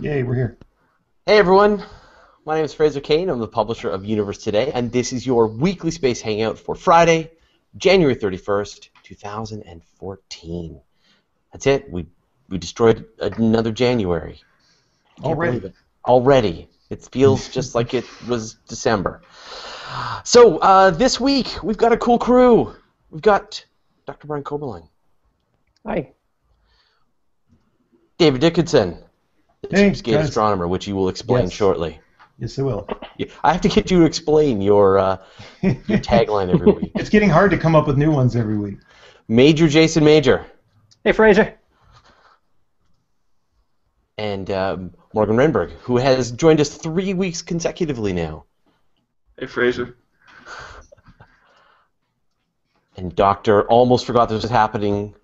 Yay, we're here. Hey everyone, my name is Fraser Cain. I'm the publisher of Universe Today, and this is your weekly space hangout for Friday, January 31st, 2014. That's it. We we destroyed another January. Already. it. Already. It feels just like it was December. So uh, this week we've got a cool crew. We've got Dr. Brian Koberlein, Hi. David Dickinson, the Hey, cheapskate guys. astronomer, which you will explain Yes. shortly. Yes, I will. I have to get you to explain your uh, your tagline every week. It's getting hard to come up with new ones every week. Major Jason Major Hey, Fraser. and um, Morgan Rehnberg, who has joined us three weeks consecutively now, Hey, Fraser. and Doctor almost forgot this was happening,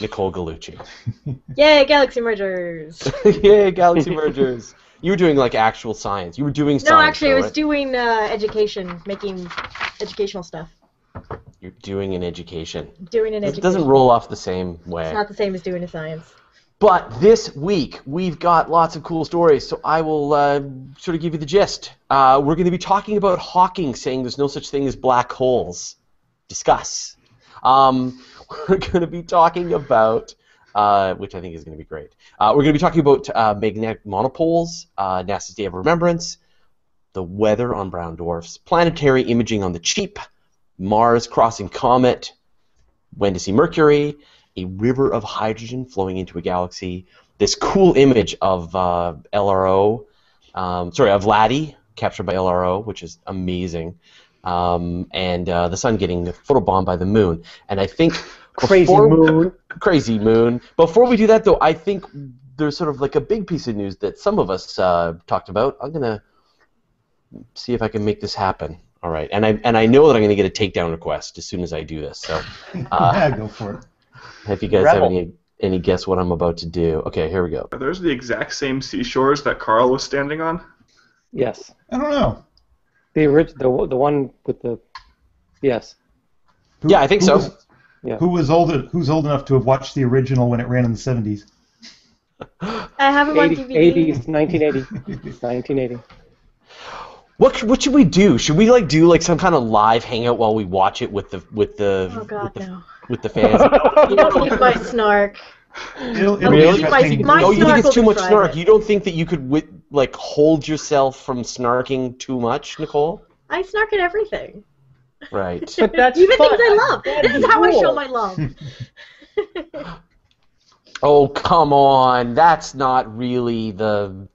Nicole Gugliucci. Yay, galaxy mergers! Yay, galaxy mergers! You were doing like actual science. You were doing science. no, actually, I was right? doing uh, education, making educational stuff. You're doing an education. Doing an education. It doesn't roll off the same way. It's not the same as doing a science. But this week we've got lots of cool stories, so I will uh, sort of give you the gist. Uh, we're going to be talking about Hawking saying there's no such thing as black holes. Discuss. Um, we're going to be talking about, uh, which I think is going to be great. Uh, we're going to be talking about uh, magnetic monopoles, uh, NASA's Day of Remembrance, the weather on brown dwarfs, planetary imaging on the cheap, Mars crossing comet, when to see Mercury, a river of hydrogen flowing into a galaxy. This cool image of uh, LRO, um, sorry, of LADEE captured by LRO, which is amazing, um, and uh, the sun getting photobombed by the moon. And I think Crazy before- moon. crazy moon. Before we do that, though, I think there's sort of like a big piece of news that some of us uh, talked about. I'm gonna see if I can make this happen. All right, and I and I know that I'm gonna get a takedown request as soon as I do this. So, uh, yeah, go for it. if you guys have any any guess what I'm about to do, okay, here we go. Are those the exact same seashores that Carl was standing on? Yes. I don't know. The original, the the one with the Yes. Who- Yeah, I think who so. Was, Yeah. Who was old? Who's old enough to have watched the original when it ran in the '70s? I have them on 80, DVD. 80s, 1980. 1980. What what should we do? Should we like do like some kind of live hangout while we watch it with the with the Oh God, with the, no! with the fans? You don't need my snark. It'll, it'll Really? be My- interesting. my oh, you think it's too much private. snark? You don't think that you could wi- like hold yourself from snarking too much, Nicole? I snark at everything. Right. But that's Even fun. things I love. That'd This be is how I show my love. Oh, come on. That's not really the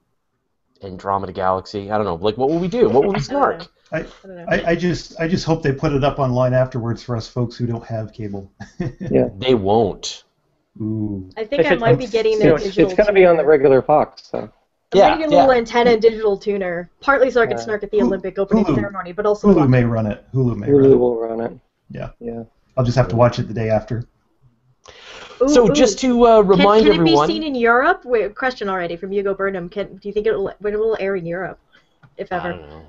Andromeda Galaxy. I don't know. Like, what will we do? What will we snark? I, I don't know. I, I just, I just hope they put it up online afterwards for us folks who don't have cable. yeah, They won't. Ooh. I think If I might be getting You know, a it's, digital. it's going to be on the regular Fox, so. I'm Yeah, getting a little yeah. antenna and digital tuner, partly so I can Yeah. snark at the Hulu- Olympic opening Hulu. ceremony, but also Hulu may run it. Hulu may run Hulu it. will run it. Yeah. Yeah. I'll just have to watch it the day after. Ooh, So, ooh. just to uh, Can, remind can everyone. it be seen in Europe? Wait, question already from Hugo Burnham. Can do you think it will when it will air in Europe, if I ever? don't know.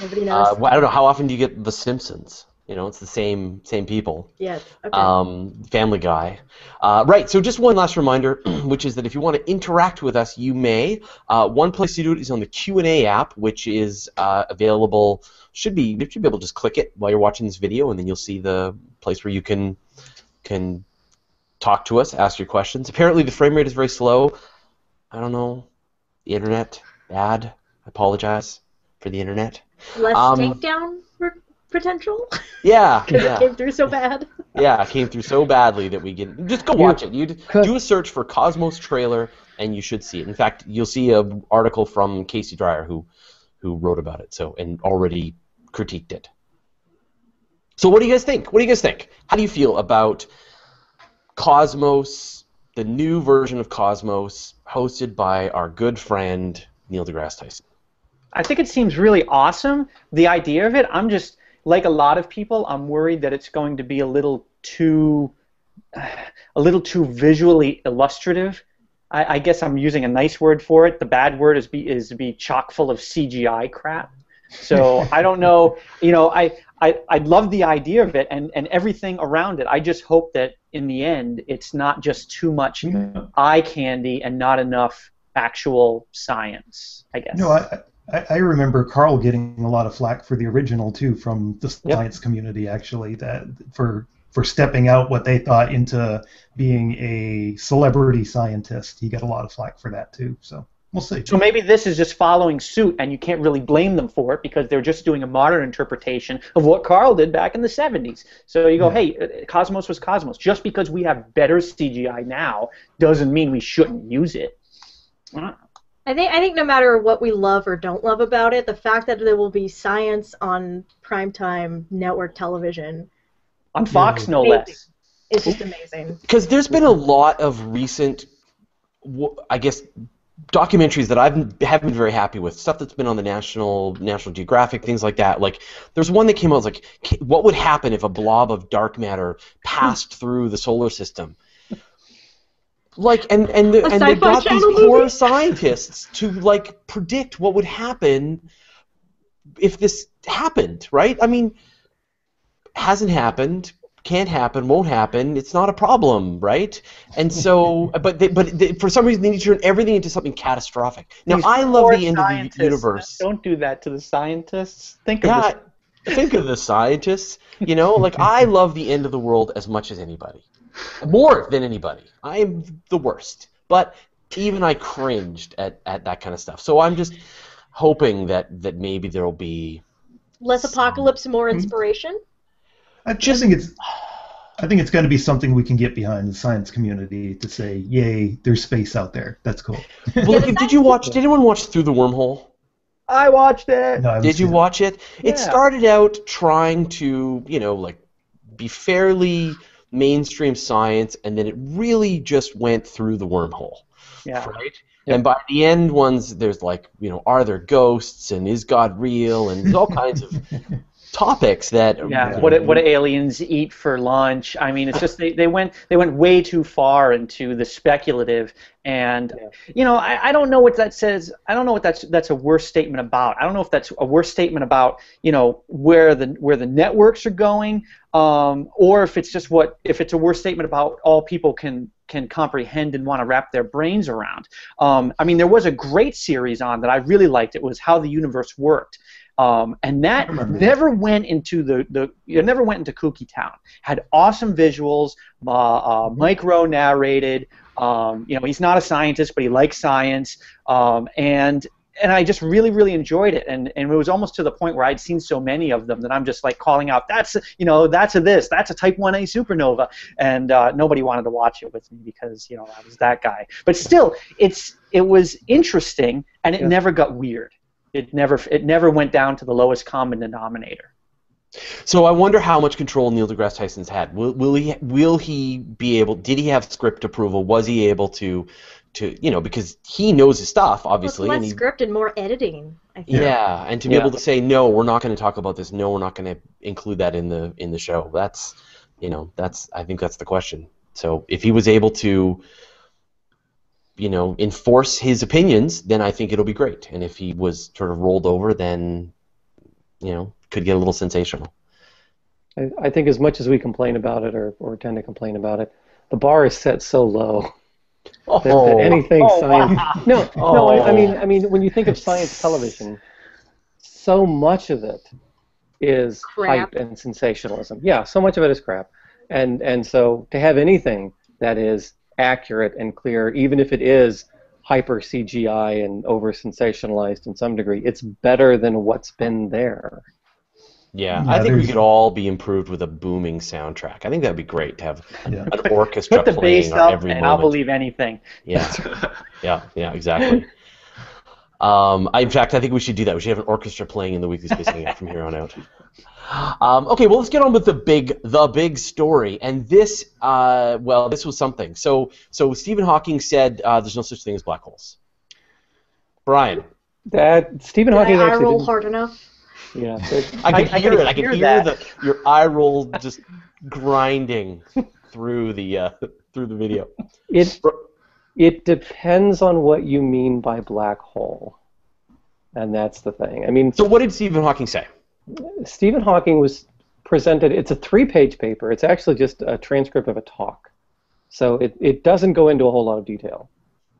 Nobody knows. Uh, well, I don't know. How often do you get The Simpsons? You know, it's the same same people. Yet. Okay. um, Family Guy. Uh, right, so just one last reminder, which is that if you want to interact with us, you may. Uh, one place to do it is on the Q&A app, which is uh, available, should be, you should be able to just click it while you're watching this video, and then you'll see the place where you can can talk to us, ask your questions. Apparently the frame rate is very slow. I don't know. The internet, bad. I apologize for the internet. Less um, takedown potential. Yeah, 'Cause yeah. it came through so bad. Yeah, it came through so badly that we get just go watch it. You do a search for Cosmos trailer, and you should see it. In fact, you'll see a article from Casey Dreier who who wrote about it. So and already critiqued it. So what do you guys think? What do you guys think? How do you feel about Cosmos, the new version of Cosmos, hosted by our good friend Neil deGrasse Tyson? I think it seems really awesome. The idea of it, I'm just like a lot of people. I'm worried that it's going to be a little too, a little too visually illustrative. I, I guess I'm using a nice word for it. The bad word is be is to be chock full of CGI crap. So I don't know. You know, I, I I love the idea of it and and everything around it. I just hope that in the end, it's not just too much eye candy and not enough actual science, I guess. No, I, I, I remember Carl getting a lot of flack for the original too from the Yep. science community actually that for for stepping out what they thought into being a celebrity scientist. He got a lot of flack for that too. So we'll see. So maybe this is just following suit, and you can't really blame them for it because they're just doing a modern interpretation of what Carl did back in the 70s. So you go, Yeah. hey, uh, Cosmos was Cosmos. Just because we have better CGI now doesn't mean we shouldn't use it. I think I think no matter what we love or don't love about it, the fact that there will be science on primetime network television On Fox, no Maybe. less. is just amazing. because there's been a lot of recent, I guess, documentaries that I've haven't been very happy with. Stuff that's been on the National National Geographic, things like that. Like there's one that came out. It was like, what would happen if a blob of dark matter passed through the solar system? Like and and the, and they got these channel poor scientists to like predict what would happen if this happened, right? I mean, hasn't happened, can't happen, won't happen. It's not a problem, right? And so, but they, but they, for some reason they need to turn everything into something catastrophic. Now, These I love the end of the universe. Don't do that to the scientists. Think of Yeah, this. think of the scientists. You know, like I love the end of the world as much as anybody, more than anybody. I am the worst, but even I cringed at, at that kind of stuff. So I'm just hoping that that maybe there will be Less apocalypse, more Hmm. inspiration. I just think it's I think it's going to be something we can get behind the science community to say, "Yay, there's space out there." That's cool. Well, Yeah, did you watch? Did anyone watch Through the Wormhole? I watched it. No, I Did you watch it? It Yeah. started out trying to, you know, like be fairly mainstream science, and then it really just went through the wormhole, Yeah. right? And by the end ones, there's like, you know, are there ghosts and is God real and there's all kinds of topics that Yeah, what do- what do aliens eat for lunch? I mean, it's just they, they went they went way too far into the speculative, and you know I, I don't know what that says. I don't know what that's that's a worse statement about. I don't know if that's a worse statement about you know where the where the networks are going, um, or if it's just what if it's a worse statement about all people can can comprehend and want to wrap their brains around. Um, I mean, there was a great series on that I really liked. It was How the Universe Worked. Um, and that never went into the, the it never went into kooky town. Had awesome visuals. Uh, uh, Mike Rowe narrated. Um, you know, he's not a scientist, but he likes science. Um, and and I just really really enjoyed it. And and it was almost to the point where I'd seen so many of them that I'm just like calling out. That's you know that's a this. That's a Type 1A supernova. And uh, nobody wanted to watch it with me because you know I was that guy. But still, it's it was interesting, and it Yeah. never got weird. It never it never went down to the lowest common denominator. So I wonder how much control Neil deGrasse Tyson's had. Will, will he will he be able? Did he have script approval? Was he able to to you know because he knows his stuff obviously Well, obviously less and he, script and more editing. I think. yeah. and to be Yeah. able to say no we're not going to talk about this no we're not going to include that in the in the show that's you know that's I think that's the question so if he was able to you know enforce his opinions then I think it'll be great and if he was sort of rolled over then you know could get a little sensational I, I think as much as we complain about it or, or tend to complain about it, the bar is set so low oh. that, that anything Oh, science. No, no. Oh. I, I Oh. mean, I mean, when you think of science television, so much of it is Crap. hype and sensationalism. Yeah, so much of it is crap, and and so to have anything that is accurate and clear, even if it is hyper CGI and over sensationalized in some degree, it's better than what's been there. Yeah, Yeah, I think we could all be improved with a booming soundtrack. I think that'd be great to have Yeah. an orchestra Put the playing bass on up, every and moment. I'll believe anything. Yeah, yeah, yeah, exactly. Um, I, in fact, I think we should do that. We should have an orchestra playing in the Weekly Space Hangout from here on out. Um, okay, well, let's get on with the big, the big story. And this, uh, well, this was something. So, so Stephen Hawking said uh, there's no such thing as black holes. Brian, That Stephen Did Hawking I actually roll didn't- hard enough? Yeah, that- I can I- I hear can it. I can hear hear the your eye roll just grinding through the uh, through the video. It it depends on what you mean by black hole, and that's the thing. I mean, So, what did Stephen Hawking say? Stephen Hawking was presented. It's a three-page paper. It's actually just a transcript of a talk, so it, it doesn't go into a whole lot of detail.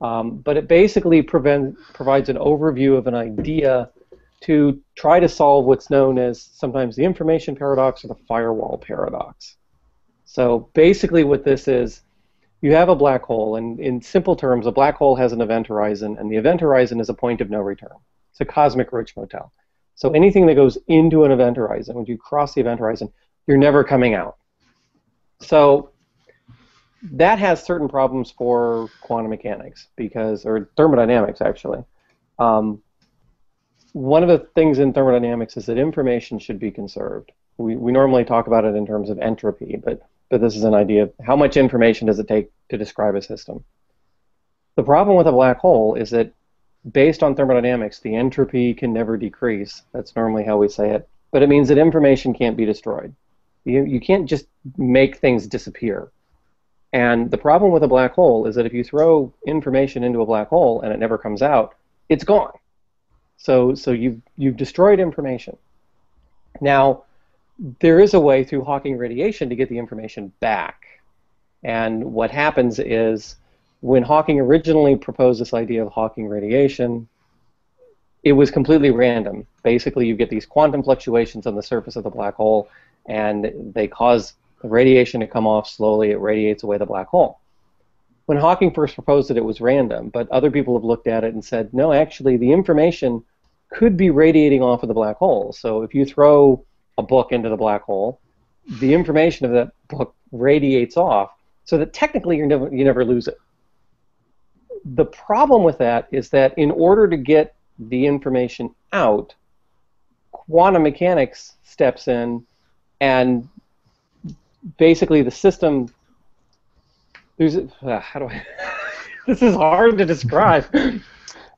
Um, but it basically prevent, provides an overview of an idea to try to solve what's known as sometimes the information paradox or the firewall paradox. So basically, what this is, you have a black hole, and in simple terms, a black hole has an event horizon, and the event horizon is a point of no return. It's a cosmic roach motel. So anything that goes into an event horizon, when you cross the event horizon, you're never coming out. So that has certain problems for quantum mechanics because, or thermodynamics actually. Um, one of the things in thermodynamics is that information should be conserved. We, we normally talk about it in terms of entropy, but, but this is an idea of how much information does it take to describe a system. The problem with a black hole is that based on thermodynamics, the entropy can never decrease. That's normally how we say it. But it means that information can't be destroyed. You, you can't just make things disappear. And the problem with a black hole is that if you throw information into a black hole and it never comes out, it's gone. So, so you've, you've destroyed information. Now, there is a way through Hawking radiation to get the information back. And what happens is when Hawking originally proposed this idea of Hawking radiation, it was completely random. Basically, you get these quantum fluctuations on the surface of the black hole, and they cause the radiation to come off slowly. It radiates away the black hole. When Hawking first proposed it, it was random, but other people have looked at it and said, no, actually, the information could be radiating off of the black hole. So if you throw a book into the black hole, the information of that book radiates off, so that technically you never you never lose it. The problem with that is that in order to get the information out, quantum mechanics steps in and basically the system there's uh, how do I this is hard to describe.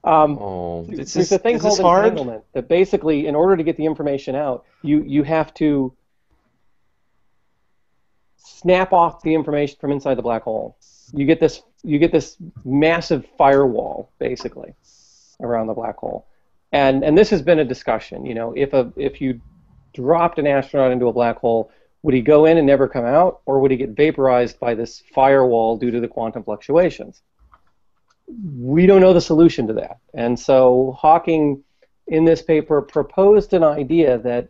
Um, Oh, there's is, a thing called this hard? entanglement that basically, in order to get the information out, you you have to snap off the information from inside the black hole. You get this you get this massive firewall basically around the black hole, and and this has been a discussion. You know, if a if you dropped an astronaut into a black hole, would he go in and never come out, or would he get vaporized by this firewall due to the quantum fluctuations? We don't know the solution to that. And so Hawking, in this paper, proposed an idea that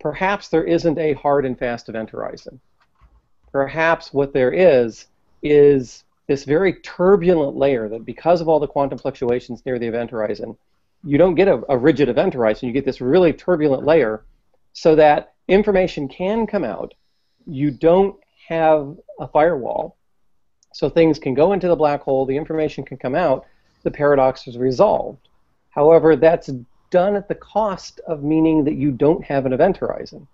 perhaps there isn't a hard and fast event horizon. Perhaps what there is is this very turbulent layer that, because of all the quantum fluctuations near the event horizon, you don't get a, a rigid event horizon. You get this really turbulent layer so that information can come out. You don't have a firewall so things can go into the black hole, the information can come out, the paradox is resolved. However, that's done at the cost of meaning that you don't have an event horizon.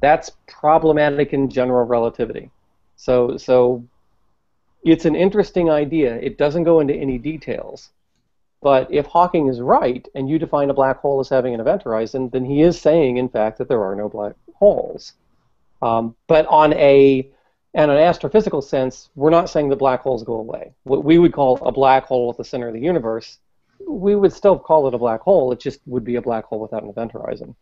That's problematic in general relativity. So, so it's an interesting idea. It doesn't go into any details. But if Hawking is right, and you define a black hole as having an event horizon, then he is saying, in fact, that there are no black holes. Um, but on a and in an astrophysical sense, we're not saying that black holes go away. What we would call a black hole at the center of the universe, we would still call it a black hole. It just would be a black hole without an event horizon.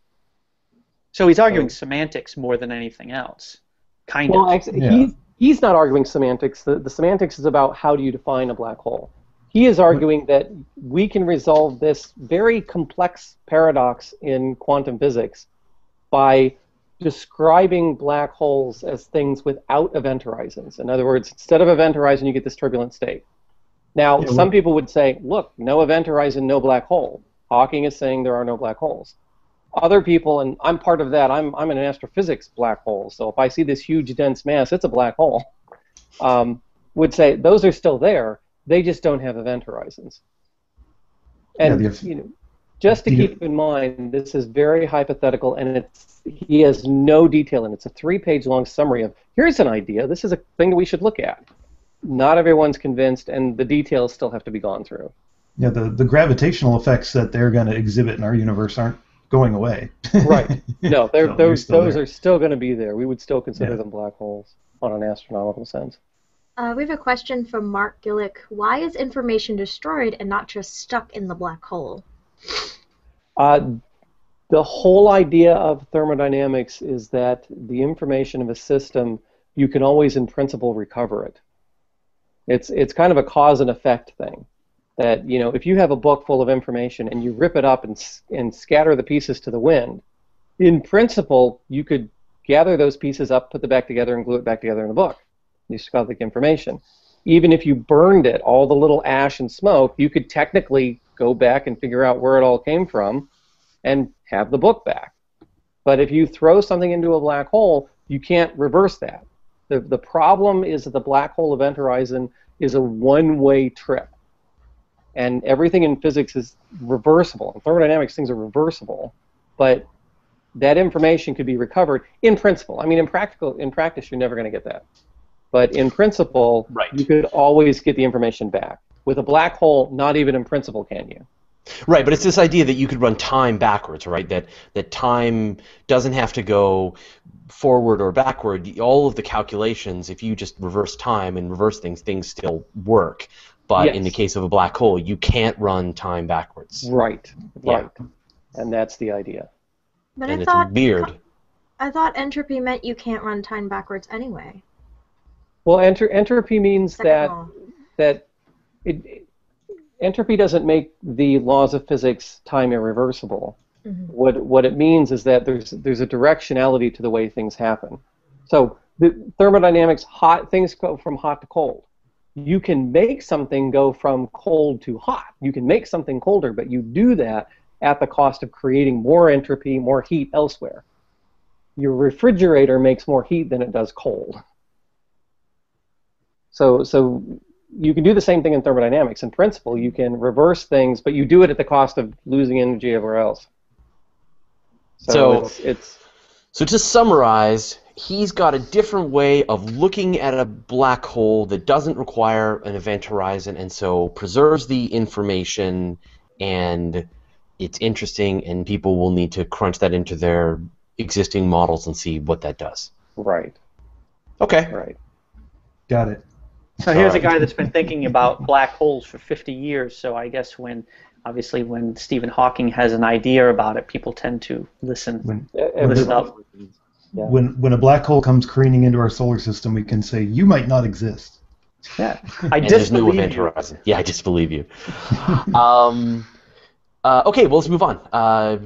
So he's arguing semantics more than anything else. Kind Well, of. actually, Yeah. he's, he's not arguing semantics. The, the semantics is about how do you define a black hole. He is arguing that we can resolve this very complex paradox in quantum physics by describing black holes as things without event horizons. In other words, instead of event horizon, you get this turbulent state. Now, Yeah, some people would say, look, no event horizon, no black hole. Hawking is saying there are no black holes. Other people, and I'm part of that, I'm, I'm an astrophysics black hole, so if I see this huge dense mass, it's a black hole, um, would say those are still there, they just don't have event horizons. And Yeah, you know, just to keep in mind, this is very hypothetical, and it's he has no detail and it. It's a three-page long summary of here's an idea. This is a thing that we should look at. Not everyone's convinced, and the details still have to be gone through. Yeah, the, the gravitational effects that they're going to exhibit in our universe aren't going away. Right. No, they're, So those those there. are still going to be there. We would still consider Yeah. them black holes on an astronomical sense. Uh, we have a question from Mark Gillick. Why is information destroyed and not just stuck in the black hole? Uh, the whole idea of thermodynamics is that the information of a system, you can always, in principle, recover it. It's, it's kind of a cause and effect thing. that you know if you have a book full of information and you rip it up and and scatter the pieces to the wind, in principle you could gather those pieces up, put them back together, and glue it back together in the book. You still got the information. Even if you burned it, all the little ash and smoke, you could technically go back and figure out where it all came from, and have the book back. But if you throw something into a black hole, you can't reverse that. The, the problem is that the black hole event horizon is a one way trip. And everything in physics is reversible. In thermodynamics, things are reversible. But that information could be recovered in principle. I mean, in practical, in practice, you're never going to get that. But in principle, Right. you could always get the information back. With a black hole, not even in principle can you. Right, but it's this idea that you could run time backwards, right? That that time doesn't have to go forward or backward. All of the calculations, if you just reverse time and reverse things, things still work. But in the case of a black hole, you can't run time backwards, Right. Yeah. Right. And that's the idea. But and I it's thought weird. I thought entropy meant you can't run time backwards anyway. Well, enter, entropy means Second that law. that it, it- entropy doesn't make the laws of physics time irreversible. Mhm. What what it means is that there's there's a directionality to the way things happen. So the thermodynamics, hot things go from hot to cold. You can make something go from cold to hot. You can make something colder, but you do that at the cost of creating more entropy, more heat elsewhere. Your refrigerator makes more heat than it does cold. So, so you can do the same thing in thermodynamics. In principle, you can reverse things, but you do it at the cost of losing energy everywhere else. So, So- it's, it's So to summarize, he's got a different way of looking at a black hole that doesn't require an event horizon, and so preserves the information, and it's interesting, and people will need to crunch that into their existing models and see what that does. right, Okay. right. Got it. So here's a guy that's been thinking about black holes for 50 years. So I guess when, obviously, when Stephen Hawking has an idea about it, people tend to listen. When Listen up. Yeah. when when a black hole comes careening into our solar system, we can say you might not exist. Yeah. I just there's no event you. horizon. Yeah, I disbelieve you. um, uh, okay, well, let's move on. Uh,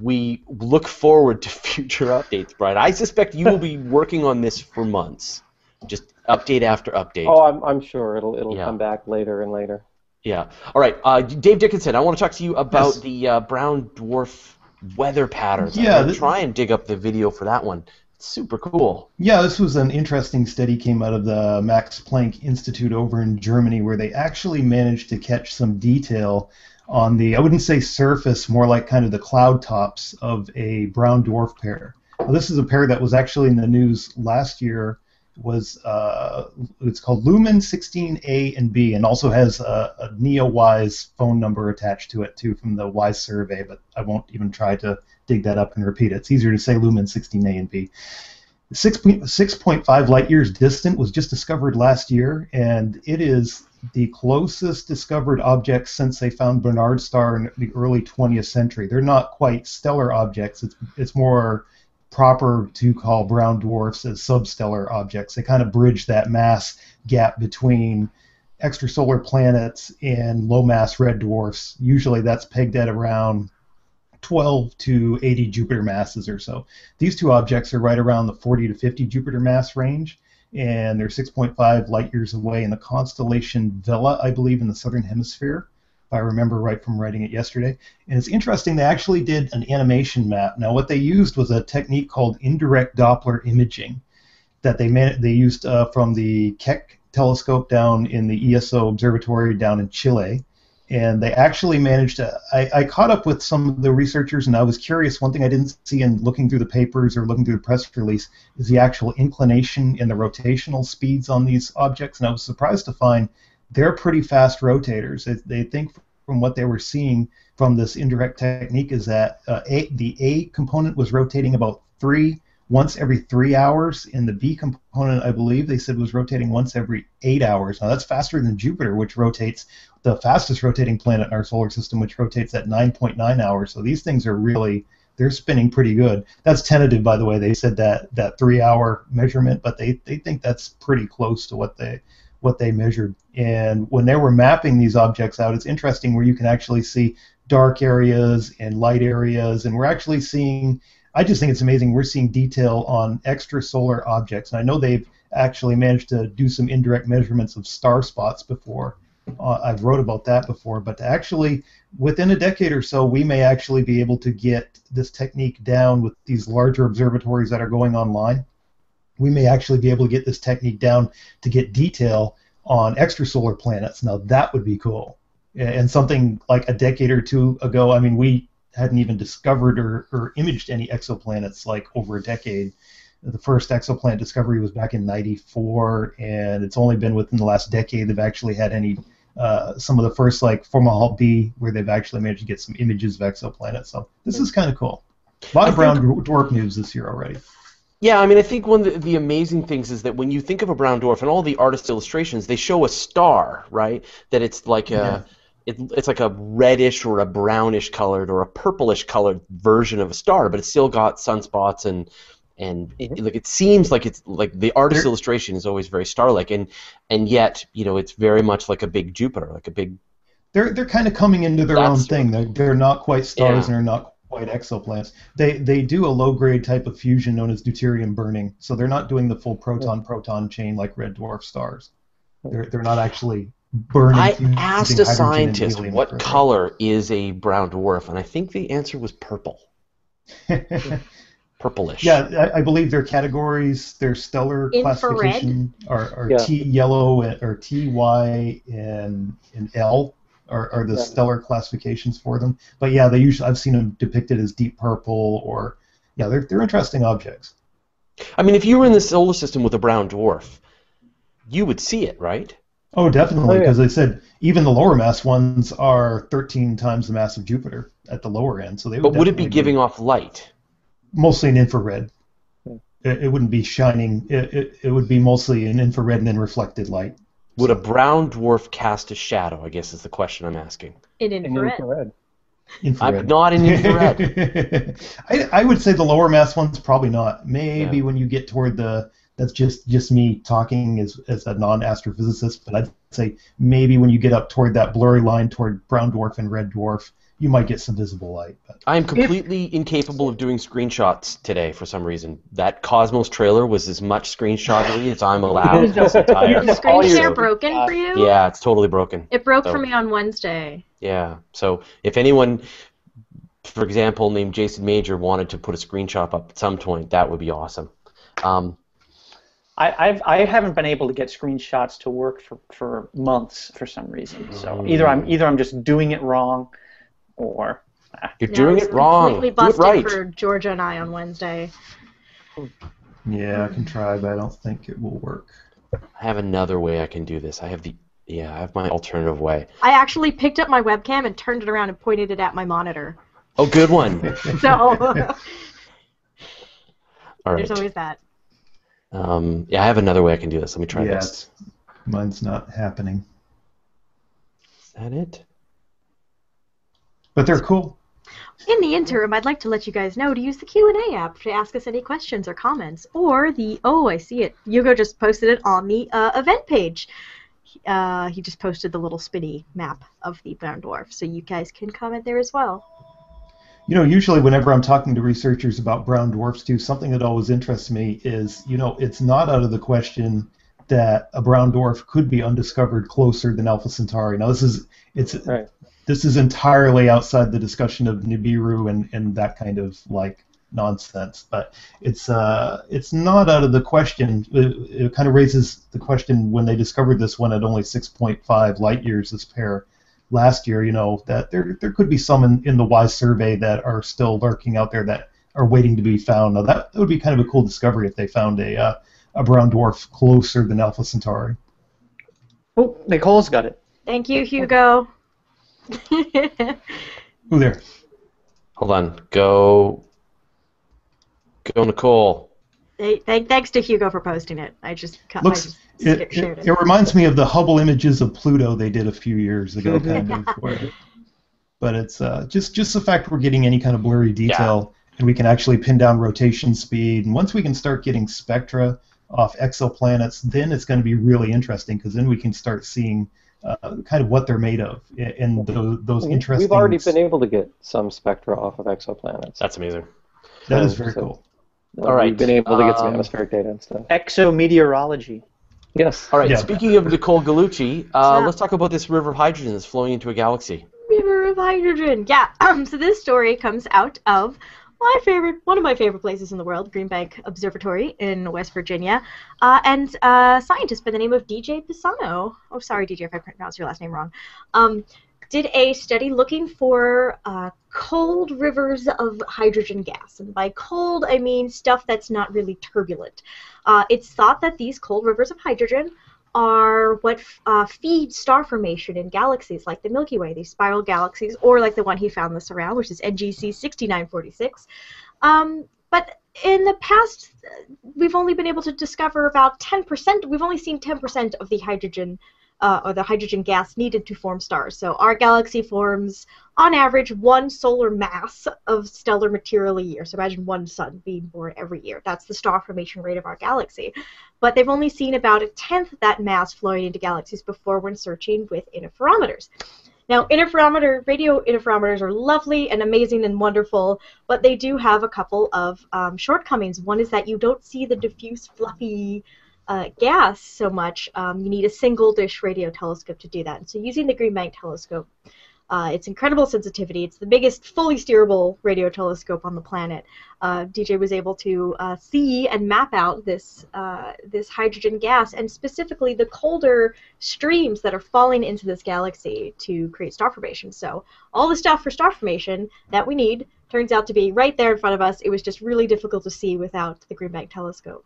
we look forward to future updates, Brian. I suspect you will be working on this for months. Just update after update. Oh, I'm, I'm sure it'll it'll Yeah. come back later and later. Yeah. All right, uh, Dave Dickinson, I want to talk to you about Yes. the uh, brown dwarf weather patterns. Yeah, I'm gonna try and dig up the video for that one. It's super cool. Yeah, this was an interesting study came out of the Max Planck Institute over in Germany where they actually managed to catch some detail on the I wouldn't say surface, more like kind of the cloud tops of a brown dwarf pair. Now, this is a pair that was actually in the news last year was uh, it's called Luhman 16A and B and also has a, a NeoWise phone number attached to it too from the WISE survey, but I won't even try to dig that up and repeat it. It's easier to say Luhman 16A and B. 6.5 light years distant was just discovered last year, and it is the closest discovered object since they found Barnard star in the early 20th century. They're not quite stellar objects. It's it's more proper to call brown dwarfs as substellar objects. They kind of bridge that mass gap between extrasolar planets and low mass red dwarfs. Usually that's pegged at around 12 to 80 Jupiter masses or so. These two objects are right around the 40 to 50 Jupiter mass range, and they're 6.5 light years away in the constellation Vela, I believe, in the southern hemisphere, I remember right from writing it yesterday. And it's interesting, they actually did an animation map. Now, what they used was a technique called indirect Doppler imaging that they man- they used uh, from the Keck telescope down in the ESO observatory down in Chile and they actually managed to. I, I caught up with some of the researchers, and I was curious. One thing I didn't see in looking through the papers or looking through the press release is the actual inclination and the rotational speeds on these objects, and I was surprised to find they're pretty fast rotators. They, they think from what they were seeing from this indirect technique is that uh, a, the A component was rotating about three once every three hours, and the B component, I believe, they said was rotating once every eight hours. Now that's faster than Jupiter, which rotates the fastest rotating planet in our solar system, which rotates at 9.9 hours. So these things are really they're spinning pretty good. That's tentative, by the way. They said that that three-hour measurement, but they, they think that's pretty close to what they what they measured. And when they were mapping these objects out, it's interesting where you can actually see dark areas and light areas, and we're actually seeing. I just think it's amazing. We're seeing detail on extrasolar objects, and I know they've actually managed to do some indirect measurements of star spots before. Uh, I've wrote about that before, but actually, within a decade or so, we may actually be able to get this technique down with these larger observatories that are going online. We may actually be able to get this technique down to get detail on extrasolar planets. Now that would be cool, and something like a decade or two ago. I mean, we hadn't even discovered or, or imaged any exoplanets like over a decade. The first exoplanet discovery was back in '94, and it's only been within the last decade they've actually had any. Uh, some of the first like Fomalhaut B, where they've actually managed to get some images of exoplanets. So this is kind of cool. A lot of brown dwarf news this year already. Yeah, I mean, I think one of the, amazing things is that when you think of a brown dwarf and all the artist illustrations, they show a star, right? That it's like a, it, it's like a reddish or a brownish colored or a purplish colored version of a star, but it's still got sunspots and and it, mm-hmm. like it seems like it's like the artist illustration is always very star-like, and and yet you know it's very much like a big Jupiter, like a big they're they're kind of coming into their own thing. They're, they're not quite stars Yeah. and they're not quite exoplanets. They they do a low grade type of fusion known as deuterium burning. So they're not doing the full proton proton chain like red dwarf stars. They're they're not actually burning. I asked a scientist what further. color is a brown dwarf, and I think the answer was purple, purplish. yeah, I, I believe their categories, their stellar Infrared? classification are, are Yeah. T yellow or T Y and and L are, are the Yeah. stellar classifications for them. But yeah, they usually I've seen them depicted as deep purple or yeah, they're they're interesting objects. I mean, if you were in the solar system with a brown dwarf, you would see it, right? Oh, definitely, Oh, yeah. because they said even the lower mass ones are 13 times the mass of Jupiter at the lower end. So they would But would it be definitely giving off light? mostly in infrared? Yeah. It, it wouldn't be shining. It, it, it would be mostly an infrared and then reflected light. Would a brown dwarf cast a shadow? I guess is the question I'm asking. In In infrared. infrared. Infrared. I'm not in infrared. I, I would say the lower mass ones probably not. Maybe Yeah. when you get toward the that's just just me talking as as a non-astrophysicist, but I'd say maybe when you get up toward that blurry line toward brown dwarf and red dwarf, you might get some visible light. But I am completely incapable of doing screenshots today for some reason. That Cosmos trailer was as much screenshottery as I'm allowed. this Is the screen All your- share broken for you? Yeah, it's totally broken. It broke So- for me on Wednesday. Yeah. So if anyone, for example, named Jason Major wanted to put a screenshot up at some point, that would be awesome. Um, I, I've I haven't been able to get screenshots to work for, for months for some reason. So either I'm either I'm just doing it wrong, or you're No, doing it wrong. Completely Do it busted right. for Georgia and I on Wednesday. yeah, I can try, but I don't think it will work. I have another way I can do this. I have the yeah, I have my alternative way. I actually picked up my webcam and turned it around and pointed it at my monitor. Oh, good one. So All there's always that. Um, yeah, I have another way I can do this. Let me try yeah, this. mine's not happening. Is that it? But they're cool. In the interim, I'd like to let you guys know to use the Q&A app to ask us any questions or comments, or the oh, I see it. Hugo just posted it on the uh, event page. Uh, he just posted the little spinny map of the brown dwarf, so you guys can comment there as well. You know, usually whenever I'm talking to researchers about brown dwarfs too, something that always interests me is, you know, it's not out of the question that a brown dwarf could be undiscovered closer than Alpha Centauri. Now this is it's Right. This is entirely outside the discussion of Nibiru and, and that kind of like nonsense, but it's uh it's not out of the question. It, it kind of raises the question when they discovered this one at only 6.5 light years this pair last year, you know, that there there could be some in, in the WISE survey that are still lurking out there that are waiting to be found. Now that, that would be kind of a cool discovery if they found a uh, a brown dwarf closer than Alpha Centauri. oh, Nicole's got it. Thank you, Hugo. Who there? Hold on. Go. Go, Nicole. Hey, thank, thanks to Hugo for posting it. I just, cut, I Looks just it, sk- shared it, it reminds me of the Hubble images of Pluto they did a few years ago, kind of. Where, but it's uh, just just the fact we're getting any kind of blurry detail, and we can actually pin down rotation speed. And once we can start getting spectra off exoplanets, then it's going to be really interesting because then we can start seeing uh, kind of what they're made of and those, those interesting. We've already been able to get some spectra off of exoplanets. That's amazing. That is very So- cool. All right, We've been able to get some um, atmospheric data and stuff. Exometeorology. Yes. All right. Yeah. Speaking of Nicole Gugliucci, uh, Yeah. let's talk about this river of hydrogen that's flowing into a galaxy. River of hydrogen. Yeah. Um, so this story comes out of my favorite, one of my favorite places in the world, Green Bank Observatory in West Virginia, uh, and a scientist by the name of DJ Pisano. Oh, sorry, DJ, if I pronounced your last name wrong. Um, did a study looking for uh, cold rivers of hydrogen gas, and by cold I mean stuff that's not really turbulent. Uh, it's thought that these cold rivers of hydrogen are what uh, feed star formation in galaxies like the Milky Way, these spiral galaxies, or like the one he found this around, which is NGC 6946. Um, but in the past, we've only been able to discover about 10%. We've only seen 10% of the hydrogen. Uh, or the hydrogen gas needed to form stars. So our galaxy forms, on average, one solar mass of stellar material a year. So imagine one sun being born every year. That's the star formation rate of our galaxy but they've only seen about a tenth of that mass flowing into galaxies before when searching with interferometers. Now, interferometer, radio interferometers are lovely and amazing and wonderful, but they do have a couple of um, shortcomings. One is that you don't see the diffuse, fluffy uh, gas so much. Um, you need a single dish radio telescope to do that. And so, using the Green Bank telescope, uh, it's incredible sensitivity. It's the biggest fully steerable radio telescope on the planet. Uh, DJ was able to uh, see and map out this uh, this hydrogen gas, and specifically the colder streams that are falling into this galaxy to create star formation. So all the stuff for star formation that we need turns out to be right there in front of us. It was just really difficult to see without the Green Bank telescope.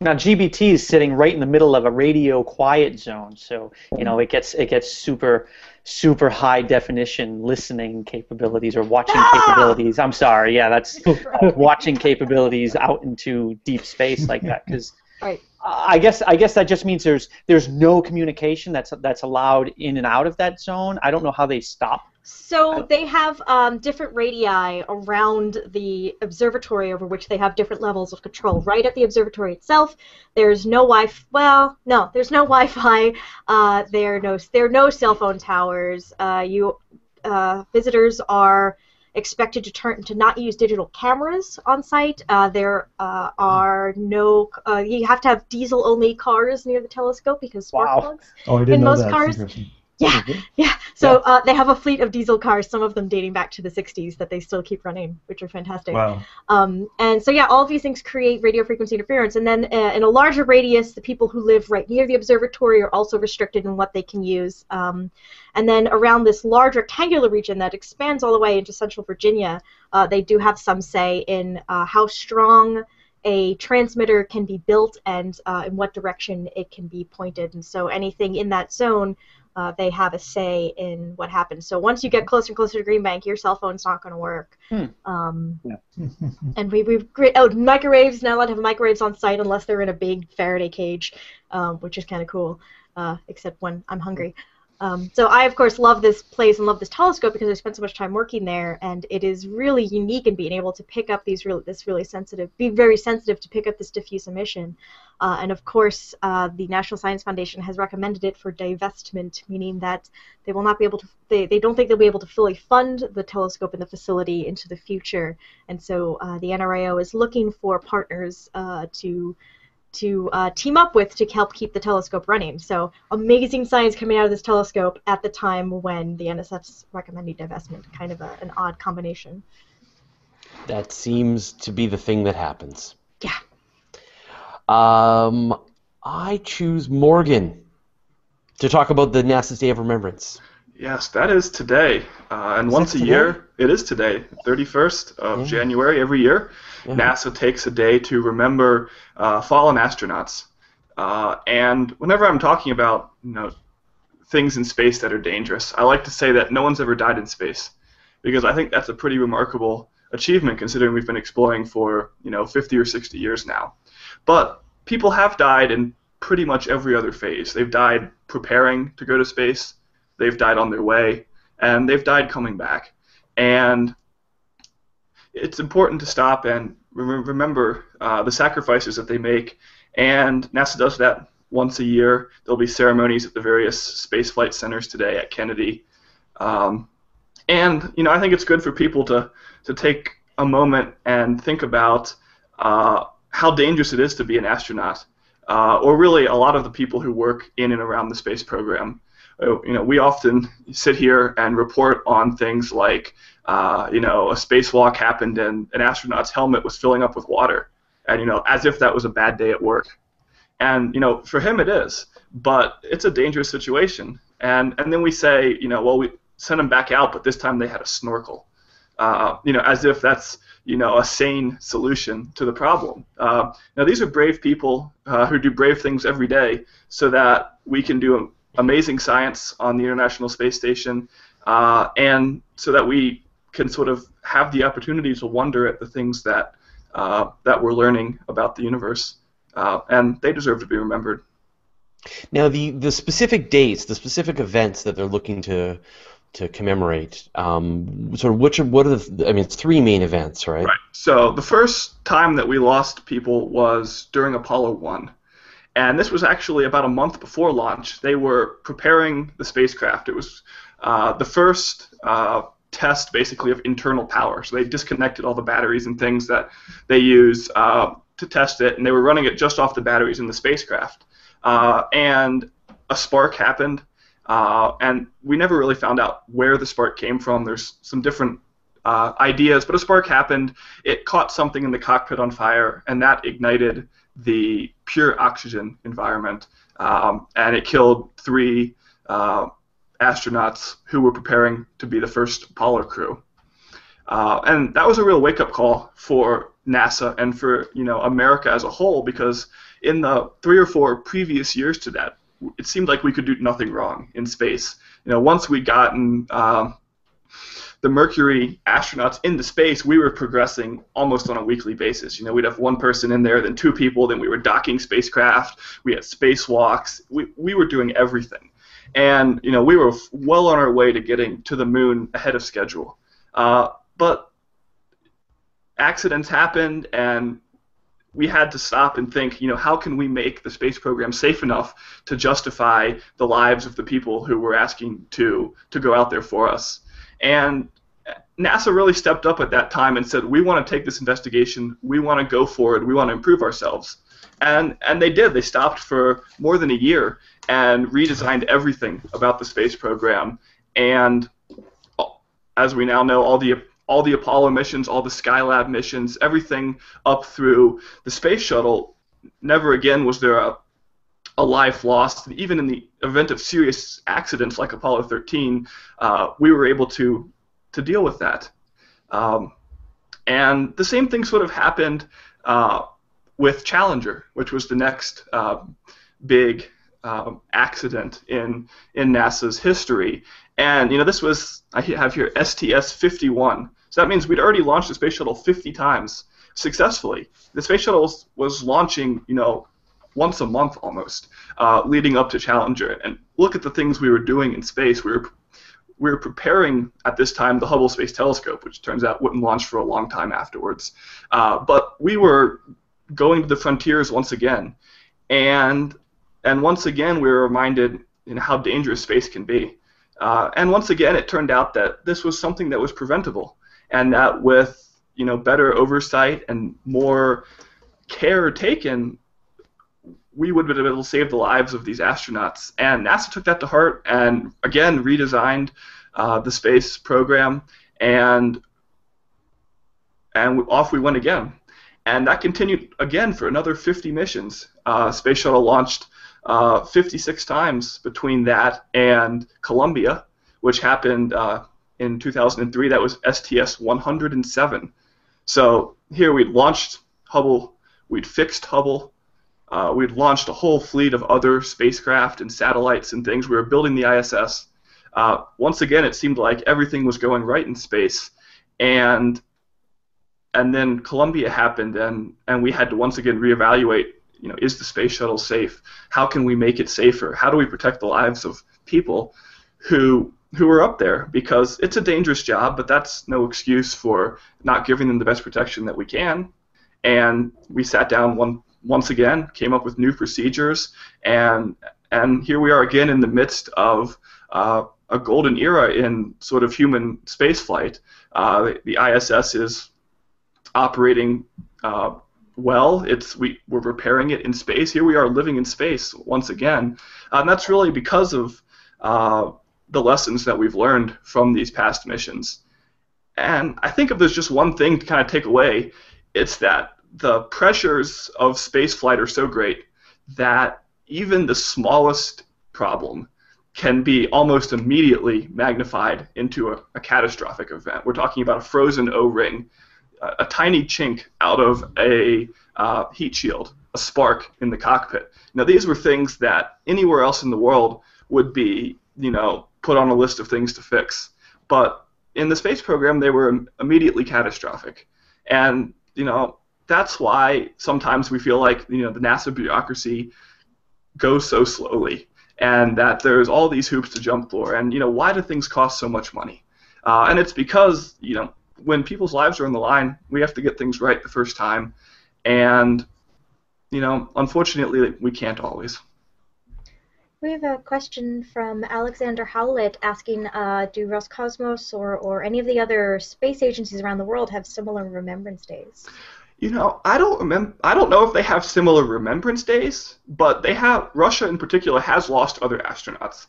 Now GBT is sitting right in the middle of a radio quiet zone, so you know it gets it gets super super high definition listening capabilities or watching Ah! capabilities. I'm sorry, yeah, that's watching capabilities out into deep space like that because Right. I guess I guess that just means there's there's no communication that's that's allowed in and out of that zone. I don't know how they stop. So they have um, different radii around the observatory over which they have different levels of control. Right at the observatory itself, there's no Wi-Fi. Well, no, there's no Wi-Fi. Uh, there are no there are no cell phone towers. Uh, you uh, visitors are expected to turn to not use digital cameras on site. Uh, there uh, are no. Uh, you have to have diesel-only cars near the telescope because spark Wow. plugs. Oh, I didn't In know most that. cars- That's interesting. Yeah, yeah. So uh, they have a fleet of diesel cars, some of them dating back to the 60s, that they still keep running, which are fantastic. Wow. Um, and so, yeah, all of these things create radio frequency interference. And then uh, in a larger radius, the people who live right near the observatory are also restricted in what they can use. Um, and then around this large rectangular region that expands all the way into central Virginia, uh, they do have some say in uh, how strong a transmitter can be built and uh, in what direction it can be pointed. And so anything in that zone, uh, they have a say in what happens. So once you get closer and closer to Green Bank, your cell phone's not going to work. Hmm. Um, and we, we've great oh microwaves not allowed to have microwaves on site unless they're in a big Faraday cage, um, which is kind of cool. Uh, except when I'm hungry. Um, so I of course love this place and love this telescope because I spent so much time working there, and it is really unique in being able to pick up these really this really sensitive, be very sensitive to pick up this diffuse emission. Uh, and of course, uh, the National Science Foundation has recommended it for divestment, meaning that they will not be able to, they, they don't think they'll be able to fully fund the telescope and the facility into the future. And so uh, the NRAO is looking for partners uh, to to uh, team up with to help keep the telescope running. So amazing science coming out of this telescope at the time when the NSF's recommending divestment. Kind of a, an odd combination. That seems to be the thing that happens. Yeah. Um, I choose Morgan to talk about the NASA's Day of Remembrance. Yes, that is today. Uh, and Is once it a year, it is today, 31st of Yeah. January every year. Yeah. NASA takes a day to remember uh, fallen astronauts. Uh, and whenever I'm talking about you know things in space that are dangerous, I like to say that no one's ever died in space, because I think that's a pretty remarkable achievement considering we've been exploring for you know 50 or 60 years now. But people have died in pretty much every other phase. They've died preparing to go to space, they've died on their way, and they've died coming back. And it's important to stop and rem- remember uh, the sacrifices that they make and NASA does that once a year. There'll be ceremonies at the various space flight centers today at Kennedy. Um, and you know, I think it's good for people to to take a moment and think about uh, how dangerous it is to be an astronaut, uh, or really a lot of the people who work in and around the space program. Uh, you know, we often sit here and report on things like, uh, you know, a spacewalk happened and an astronaut's helmet was filling up with water, and you know, as if that was a bad day at work. And you know, for him it is, but it's a dangerous situation. And and then we say, you know, well we sent them back out, but this time they had a snorkel. Uh, you know, as if that's you know a sane solution to the problem. Uh, now these are brave people uh, who do brave things every day, so that we can do amazing science on the International Space Station, uh, and so that we can sort of have the opportunity to wonder at the things that uh, that we're learning about the universe, uh, and they deserve to be remembered. Now, the, the specific dates, the specific events that they're looking to to commemorate, um, sort of which are what are the? I mean, it's three main events, right? Right. So the first time that we lost people was during Apollo One, and this was actually about a month before launch. They were preparing the spacecraft. It was uh, the first. Uh, test basically of internal power. So they disconnected all the batteries and things that they use uh, to test it, and they were running it just off the batteries in the spacecraft. Uh, and a spark happened, uh, and we never really found out where the spark came from. There's some different uh, ideas, but a spark happened. It caught something in the cockpit on fire, and that ignited the pure oxygen environment, um, and it killed three uh, astronauts who were preparing to be the first Apollo crew. Uh, and that was a real wake-up call for NASA and for you know America as a whole because in the three or four previous years to that, it seemed like we could do nothing wrong in space. You know, once we gotten uh, the Mercury astronauts into space, we were progressing almost on a weekly basis. You know, we'd have one person in there, then two people, then we were docking spacecraft, we had spacewalks, we, we were doing everything. And, you know, we were well on our way to getting to the moon ahead of schedule. Uh, but accidents happened, and we had to stop and think, you know, how can we make the space program safe enough to justify the lives of the people who were asking to to go out there for us? And NASA really stepped up at that time and said, we want to take this investigation, we want to go forward, we want to improve ourselves. And and they did. They stopped for more than a year and redesigned everything about the space program. And as we now know, all the all the Apollo missions, all the Skylab missions, everything up through the space shuttle, never again was there a, a life lost. Even in the event of serious accidents like Apollo 13, uh, we were able to to deal with that. Um, and the same thing sort of happened uh, with Challenger, which was the next uh, big um, accident in in NASA's history. And you know, this was I have here STS-51. So that means we'd already launched the space shuttle 50 times successfully. The space shuttle was launching, you know, once a month almost, uh, leading up to Challenger. And look at the things we were doing in space. We were we were preparing at this time the Hubble Space Telescope, which turns out wouldn't launch for a long time afterwards. Uh, but we were going to the frontiers once again, and and once again we were reminded know, how dangerous space can be. Uh, and once again, it turned out that this was something that was preventable, and that with you know better oversight and more care taken, we would have been able to save the lives of these astronauts. And NASA took that to heart and again redesigned uh, the space program, and and off we went again. And that continued again for another 50 missions. Uh, Space Shuttle launched uh, 56 times between that and Columbia, which happened uh, in 2003. That was STS 107. So here we'd launched Hubble, we'd fixed Hubble, uh, we'd launched a whole fleet of other spacecraft and satellites and things. We were building the ISS. Uh, once again, it seemed like everything was going right in space, and and then Columbia happened, and and we had to once again reevaluate. You know, is the space shuttle safe? How can we make it safer? How do we protect the lives of people who who are up there? Because it's a dangerous job, but that's no excuse for not giving them the best protection that we can. And we sat down one once again came up with new procedures, and and here we are again in the midst of uh, a golden era in sort of human spaceflight. Uh, the, ISS is operating uh, well. It's we we're repairing it in space. Here we are living in space once again, and that's really because of uh, the lessons that we've learned from these past missions. And I think if there's just one thing to kind of take away, it's that the pressures of spaceflight are so great that even the smallest problem can be almost immediately magnified into a, a catastrophic event. We're talking about a frozen O-ring, a, a tiny chink out of a uh, heat shield, a spark in the cockpit. Now, these were things that anywhere else in the world would be, you know, put on a list of things to fix. But in the space program, they were immediately catastrophic. And, you know, that's why sometimes we feel like, you know, the NASA bureaucracy goes so slowly and that there's all these hoops to jump through. And you know, why do things cost so much money? Uh, and it's because you know when people's lives are on the line, we have to get things right the first time, and you know, unfortunately, we can't always. We have a question from Alexander Howlett asking, uh, do Roscosmos or, or any of the other space agencies around the world have similar remembrance days? You know, I don't remember. I don't know if they have similar remembrance days, but they have. Russia, in particular, has lost other astronauts,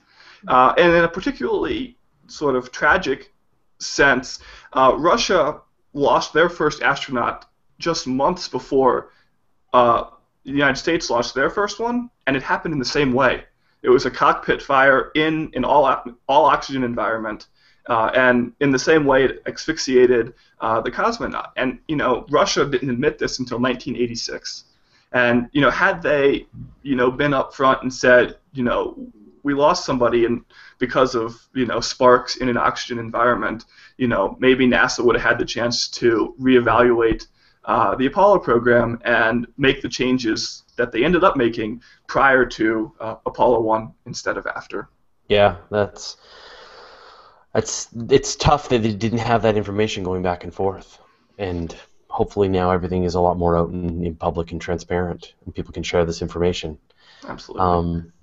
uh, and in a particularly sort of tragic sense, uh, Russia lost their first astronaut just months before uh, the United States lost their first one, and it happened in the same way. It was a cockpit fire in an all all oxygen environment uh, and in the same way, it asphyxiated uh, the cosmonaut. And you know, Russia didn't admit this until 1986. And you know, had they, you know, been up front and said, you know, we lost somebody and because of you know sparks in an oxygen environment, you know, maybe NASA would have had the chance to reevaluate uh, the Apollo program and make the changes that they ended up making prior to uh, Apollo 1 instead of after. Yeah, that's it's it's tough that they didn't have that information going back and forth, and hopefully now everything is a lot more out in, in public and transparent, and people can share this information. Absolutely. Um,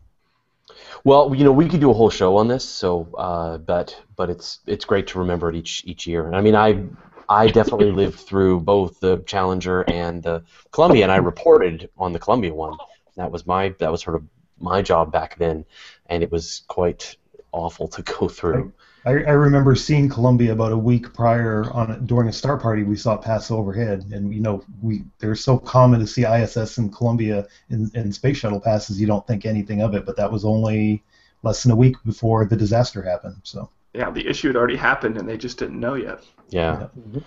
well, you know, we could do a whole show on this, so uh, but but it's it's great to remember it each each year. I mean, I I definitely lived through both the Challenger and the Columbia, and I reported on the Columbia one. That was my that was sort of my job back then, and it was quite awful to go through. I, I remember seeing Columbia about a week prior on during a star party. We saw it pass overhead, and you know we they're so common to see ISS and Columbia in, in space shuttle passes. You don't think anything of it, but that was only less than a week before the disaster happened. So yeah, the issue had already happened, and they just didn't know yet. Yeah. yeah. Mm-hmm.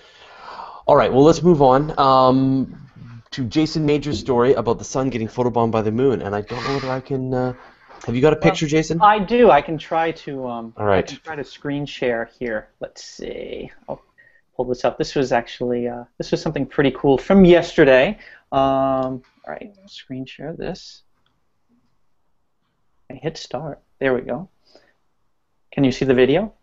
All right. Well, let's move on. Um, to Jason Major's story about the sun getting photobombed by the moon, and I don't know whether I can uh, have you got a picture, well, Jason? I do. I can try to. Um, All right. I can try to screen share here. Let's see. I'll pull this up. This was actually uh, this was something pretty cool from yesterday. Um, all right, screen share this. I hit start. There we go. Can you see the video?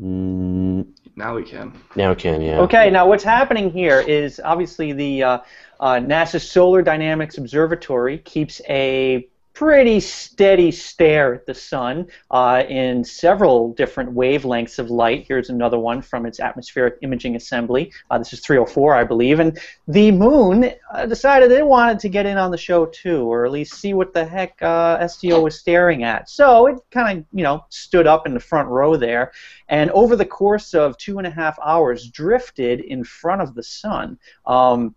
Mm, now we can. Now we can, yeah. Okay, now what's happening here is obviously the uh, uh, NASA Solar Dynamics Observatory keeps a pretty steady stare at the sun uh, in several different wavelengths of light. Here's another one from its atmospheric imaging assembly. Uh, this is 304, I believe. And the moon uh, decided they wanted to get in on the show too, or at least see what the heck uh, SDO was staring at. So it kind of, you know, stood up in the front row there, and over the course of two and a half hours, drifted in front of the sun. Um,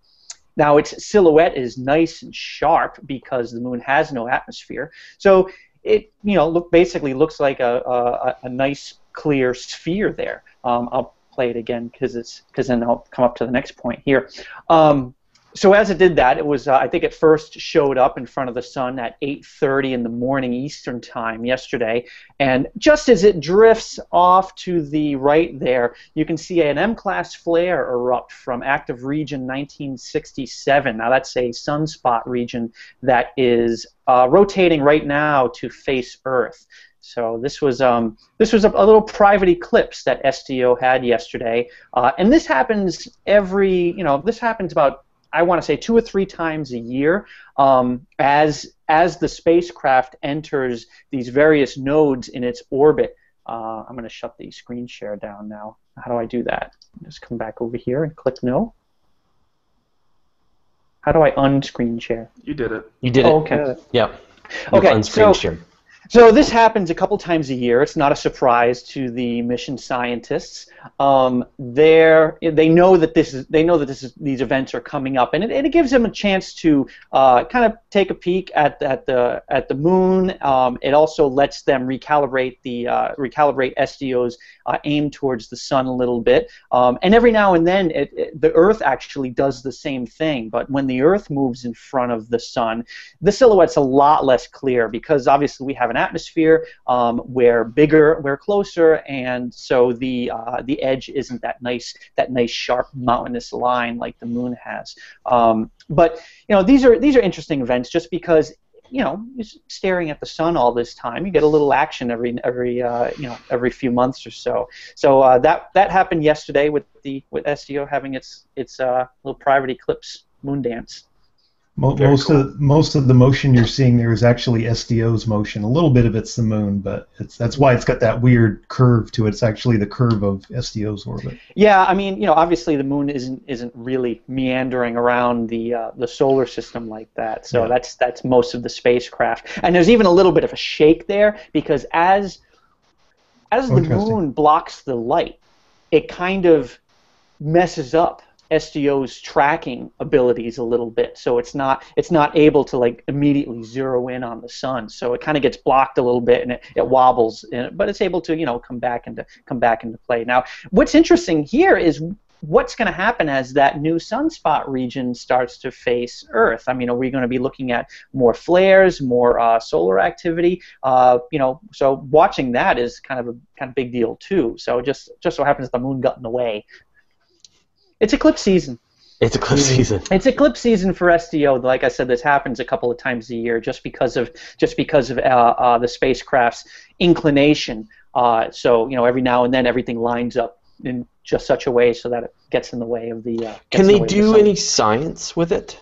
now its silhouette is nice and sharp because the moon has no atmosphere. So it you know look basically looks like a, a, a nice clear sphere there. Um, I'll play it again because it's because then I'll come up to the next point here. Um, so as it did that, it was uh, I think it first showed up in front of the sun at 8:30 in the morning Eastern time yesterday, and just as it drifts off to the right there, you can see an M-class flare erupt from active region 1967. Now that's a sunspot region that is uh, rotating right now to face Earth. So this was um, this was a, a, little private eclipse that SDO had yesterday, uh, and this happens every you know this happens about I want to say two or three times a year um, as as the spacecraft enters these various nodes in its orbit. Uh, I'm going to shut the screen share down now. How do I do that? Just come back over here and click no. How do I unscreen share? You did it. You did Oh, it. okay. Yep. Okay, Unscreen so- share. So this happens a couple times a year. It's not a surprise to the mission scientists. Um, they're, know that this is they know that this is, these events are coming up, and it, and it gives them a chance to uh, kind of take a peek at, at the at the moon. Um, it also lets them recalibrate the uh, recalibrate SDO's uh, aim towards the sun a little bit. Um, and every now and then, it, it, the Earth actually does the same thing. But when the Earth moves in front of the sun, the silhouette's a lot less clear because obviously we have an atmosphere. Um, we're bigger, we're closer, and so the uh, the edge isn't that nice that nice sharp mountainous line like the moon has. Um, but you know these are these are interesting events just because you know staring at the sun all this time. You get a little action every every uh, you know every few months or so. So uh, that that happened yesterday with the with SDO having its its uh, little private eclipse moon dance Mo- most cool. of most of the motion you're seeing there is actually SDO's motion. A little bit of it's the moon, but it's that's why it's got that weird curve to it. It's actually the curve of SDO's orbit. Yeah, I mean, you know, obviously the moon isn't isn't really meandering around the uh, the solar system like that. So Yeah. that's that's most of the spacecraft. And there's even a little bit of a shake there because as as Oh, the moon blocks the light, it kind of messes up SDO's tracking abilities a little bit. So it's not it's not able to like immediately zero in on the sun. So it kind of gets blocked a little bit and it, it wobbles, it, but it's able to you know come back into come back into play. Now, what's interesting here is what's going to happen as that new sunspot region starts to face Earth. I mean, are we going to be looking at more flares, more uh, solar activity? Uh, you know, so watching that is kind of a kind of big deal too. So just just so happens the moon got in the way. It's eclipse season. It's eclipse season. It's eclipse season for SDO. Like I said, this happens a couple of times a year, just because of just because of uh, uh, the spacecraft's inclination. Uh, so you know, every now and then, everything lines up in just such a way so that it gets in the way of the. Uh, Can they the do sun. any science with it?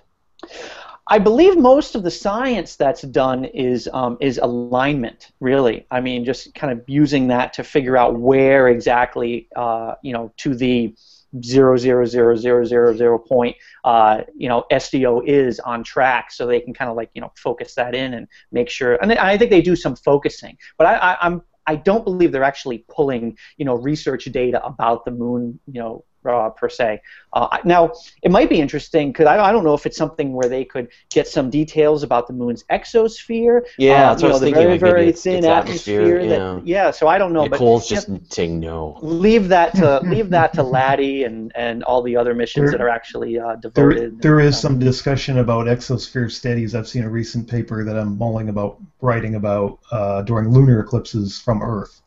I believe most of the science that's done is um, is alignment. Really, I mean, just kind of using that to figure out where exactly, uh, you know, to the zero zero zero zero zero zero point, uh, you know, SDO is on track, so they can kind of like you know focus that in and make sure. And I think they do some focusing, but I, I, I'm I don't believe they're actually pulling you know research data about the moon, you know, uh, per se. Uh, now, it might be interesting because I, I don't know if it's something where they could get some details about the moon's exosphere. Yeah, uh, that's you what I know, was the thinking, very, very it's- thin it's atmosphere. atmosphere, that, yeah, so I don't know. but Nicole's yeah, just saying no. leave that to leave that to LADEE and, and all the other missions There- that are actually uh, There, devoted. there is Um, some discussion about exosphere studies. I've seen a recent paper that I'm mulling about writing about uh, during lunar eclipses from Earth,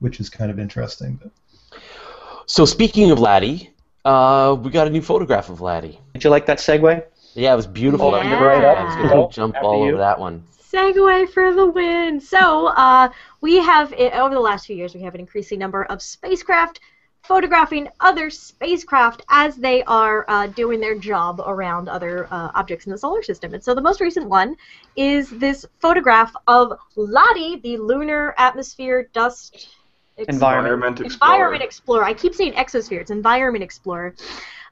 which is kind of interesting. But So speaking of LADEE, uh, we got a new photograph of LADEE. Did you like that segue? Yeah, it was beautiful. I you're right up. was gonna Cool. jump After all you. over that one. segue for the win. So, uh, we have over the last few years, we have an increasing number of spacecraft photographing other spacecraft as they are uh, doing their job around other uh, objects in the solar system. And so, the most recent one is this photograph of LADEE, the lunar atmosphere dust ex- Environment. Environment Explorer. Environment Explorer. I keep saying exosphere. It's Environment Explorer.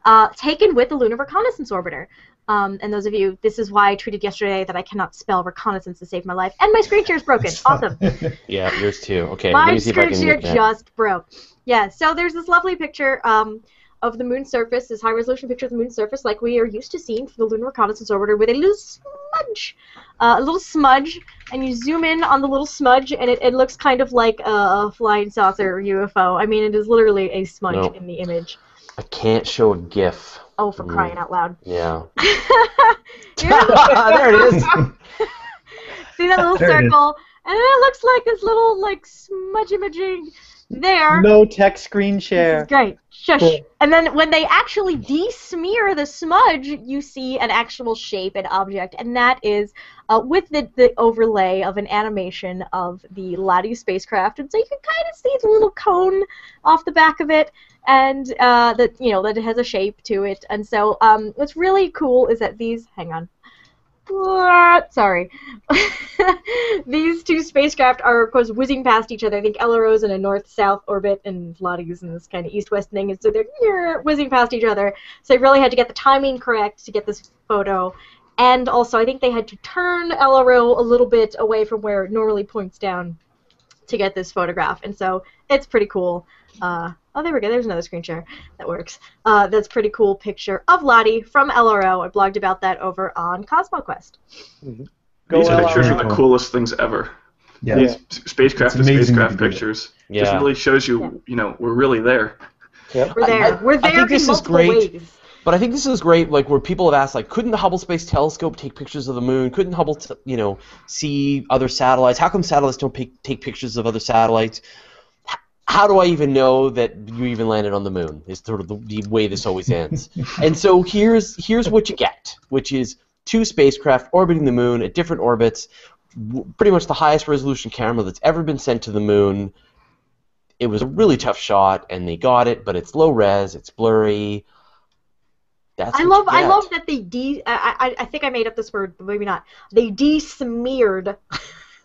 Uh, taken with the Lunar Reconnaissance Orbiter. Um, and those of you, this is why I tweeted yesterday that I cannot spell reconnaissance to save my life. And my screen share is broken. Awesome. Yeah, yours too. Okay, my me see if I screen share just broke. Yeah, so there's this lovely picture um, of the moon's surface, this high resolution picture of the moon's surface, like we are used to seeing from the Lunar Reconnaissance Orbiter, with a little smudge. Uh, a little smudge, and you zoom in on the little smudge, and it, it looks kind of like a flying saucer or UFO. I mean, it is literally a smudge No. in the image. I can't show a GIF. Oh, for Mm. crying out loud. Yeah. There it is. See that little There is. circle? And then it looks like this little, like, smudge imaging there. No tech screen This is share. great. Shush. Cool. And then when they actually de-smear the smudge, you see an actual shape and object, and that is uh, with the, the overlay of an animation of the LADEE spacecraft. And so you can kind of see the little cone off the back of it, and uh, that you know that it has a shape to it. And so um, what's really cool is that these. Hang on. Sorry. These two spacecraft are, of course, whizzing past each other. I think LRO's in a north-south orbit, and LADEE's in this kind of east-west thing, and so they're whizzing past each other. So they really had to get the timing correct to get this photo. And also, I think they had to turn LRO a little bit away from where it normally points down to get this photograph. And so it's pretty cool. Uh, oh, there we go. There's another screen share that works. Uh, that's a pretty cool picture of LADEE from LRO. I blogged about that over on CosmoQuest. Go These pictures LRO. are the coolest things ever. Yeah. Yeah. Spacecraft It's to spacecraft if you do it. pictures. Yeah. Just really shows you, you know, we're really there. Yep. We're there. I- I- We're there I think in this is great. ways. But I think this is great, like where people have asked, like, couldn't the Hubble Space Telescope take pictures of the moon? Couldn't Hubble, t- you know, see other satellites? How come satellites don't pic- take pictures of other satellites? How do I even know that you even landed on the moon? Is sort of the, the way this always ends. and so here's here's what you get, which is two spacecraft orbiting the moon at different orbits, w- pretty much the highest resolution camera that's ever been sent to the moon. It was a really tough shot, and they got it, but it's low res, it's blurry. That's I love I love that they de I, I I think I made up this word, but maybe not. They de-smeared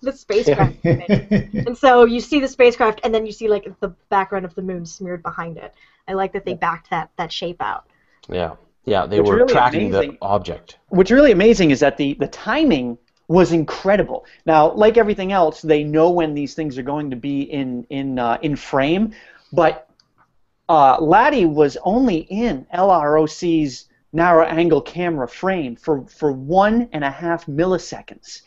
the spacecraft image. and so you see the spacecraft and then you see like the background of the moon smeared behind it. I like that they backed that that shape out. Yeah, yeah, they What's were really tracking amazing- the object. What's really amazing is that the, the timing was incredible. Now, like everything else, they know when these things are going to be in in uh, in frame, but uh, LADEE was only in LROC's narrow angle camera frame for, for one and a half milliseconds.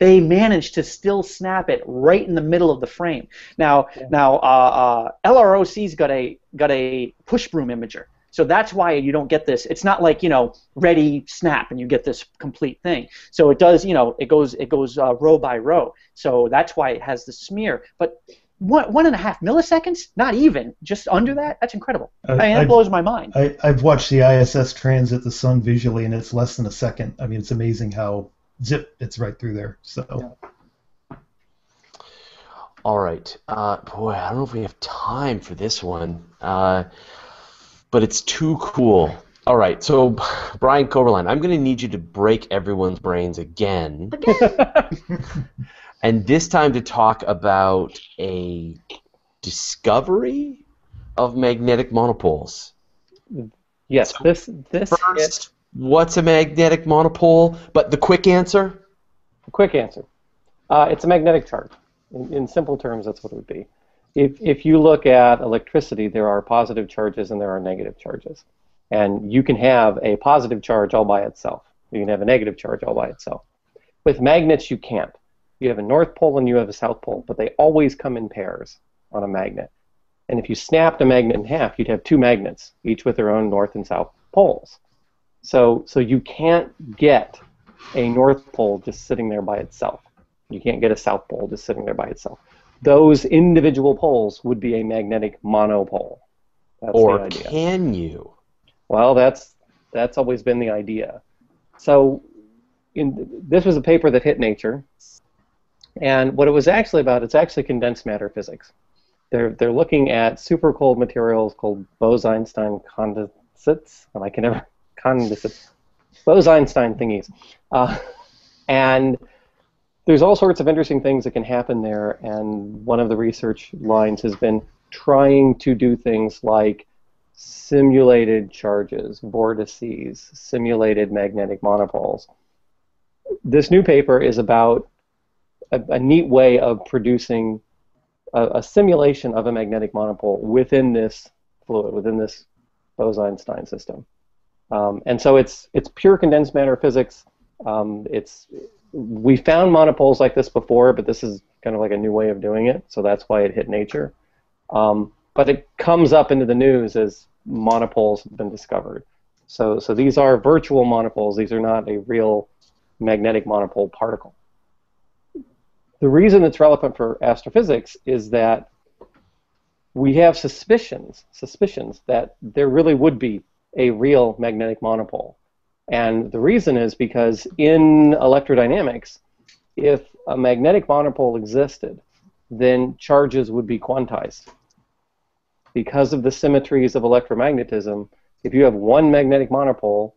They managed to still snap it right in the middle of the frame. Now, now uh, uh, LROC's got a got a push broom imager, so that's why you don't get this. It's not like you know ready snap and you get this complete thing. So it does, you know, it goes it goes uh, row by row. So that's why it has the smear. But one one and a half milliseconds, not even, just under that. That's incredible. I- mean, that blows my mind. I, I've watched the ISS transit the sun visually, and it's less than a second. I mean, it's amazing how zip it's right through there. So All right, uh, boy, I don't know if we have time for this one, uh, but it's too cool. All right, so Brian Koberlein, I'm going to need you to break everyone's brains again, Again, and this time to talk about a discovery of magnetic monopoles. Yes, this this First, what's a magnetic monopole? But the quick answer? Quick answer. Uh, it's a magnetic charge. In, in simple terms, that's what it would be. If, if you look at electricity, there are positive charges and there are negative charges. And you can have a positive charge all by itself. You can have a negative charge all by itself. With magnets, you can't. You have a north pole and you have a south pole, but they always come in pairs on a magnet. And if you snapped a magnet in half, you'd have two magnets, each with their own north and south poles. So, so you can't get a north pole just sitting there by itself. You can't get a south pole just sitting there by itself. Those individual poles would be a magnetic monopole. That's the Or idea. can you? Well, that's that's always been the idea. So, in, this was a paper that hit Nature, and what it was actually about, it's actually condensed matter physics. They're they're looking at super cold materials called Bose-Einstein condensates, and I can never condensates, Bose-Einstein thingies, uh, and there's all sorts of interesting things that can happen there. And one of the research lines has been trying to do things like simulated charges, vortices, simulated magnetic monopoles. This new paper is about a, a neat way of producing a, a simulation of a magnetic monopole within this fluid, within this Bose-Einstein system. Um, and so it's it's pure condensed matter physics. Um, it's we found monopoles like this before, but this is kind of like a new way of doing it. So that's why it hit Nature. Um, but it comes up into the news as monopoles have been discovered. So, so these are virtual monopoles. These are not a real magnetic monopole particle. The reason it's relevant for astrophysics is that we have suspicions, suspicions that there really would be a real magnetic monopole. And the reason is because in electrodynamics, if a magnetic monopole existed, then charges would be quantized. because of the symmetries of electromagnetism, if you have one magnetic monopole,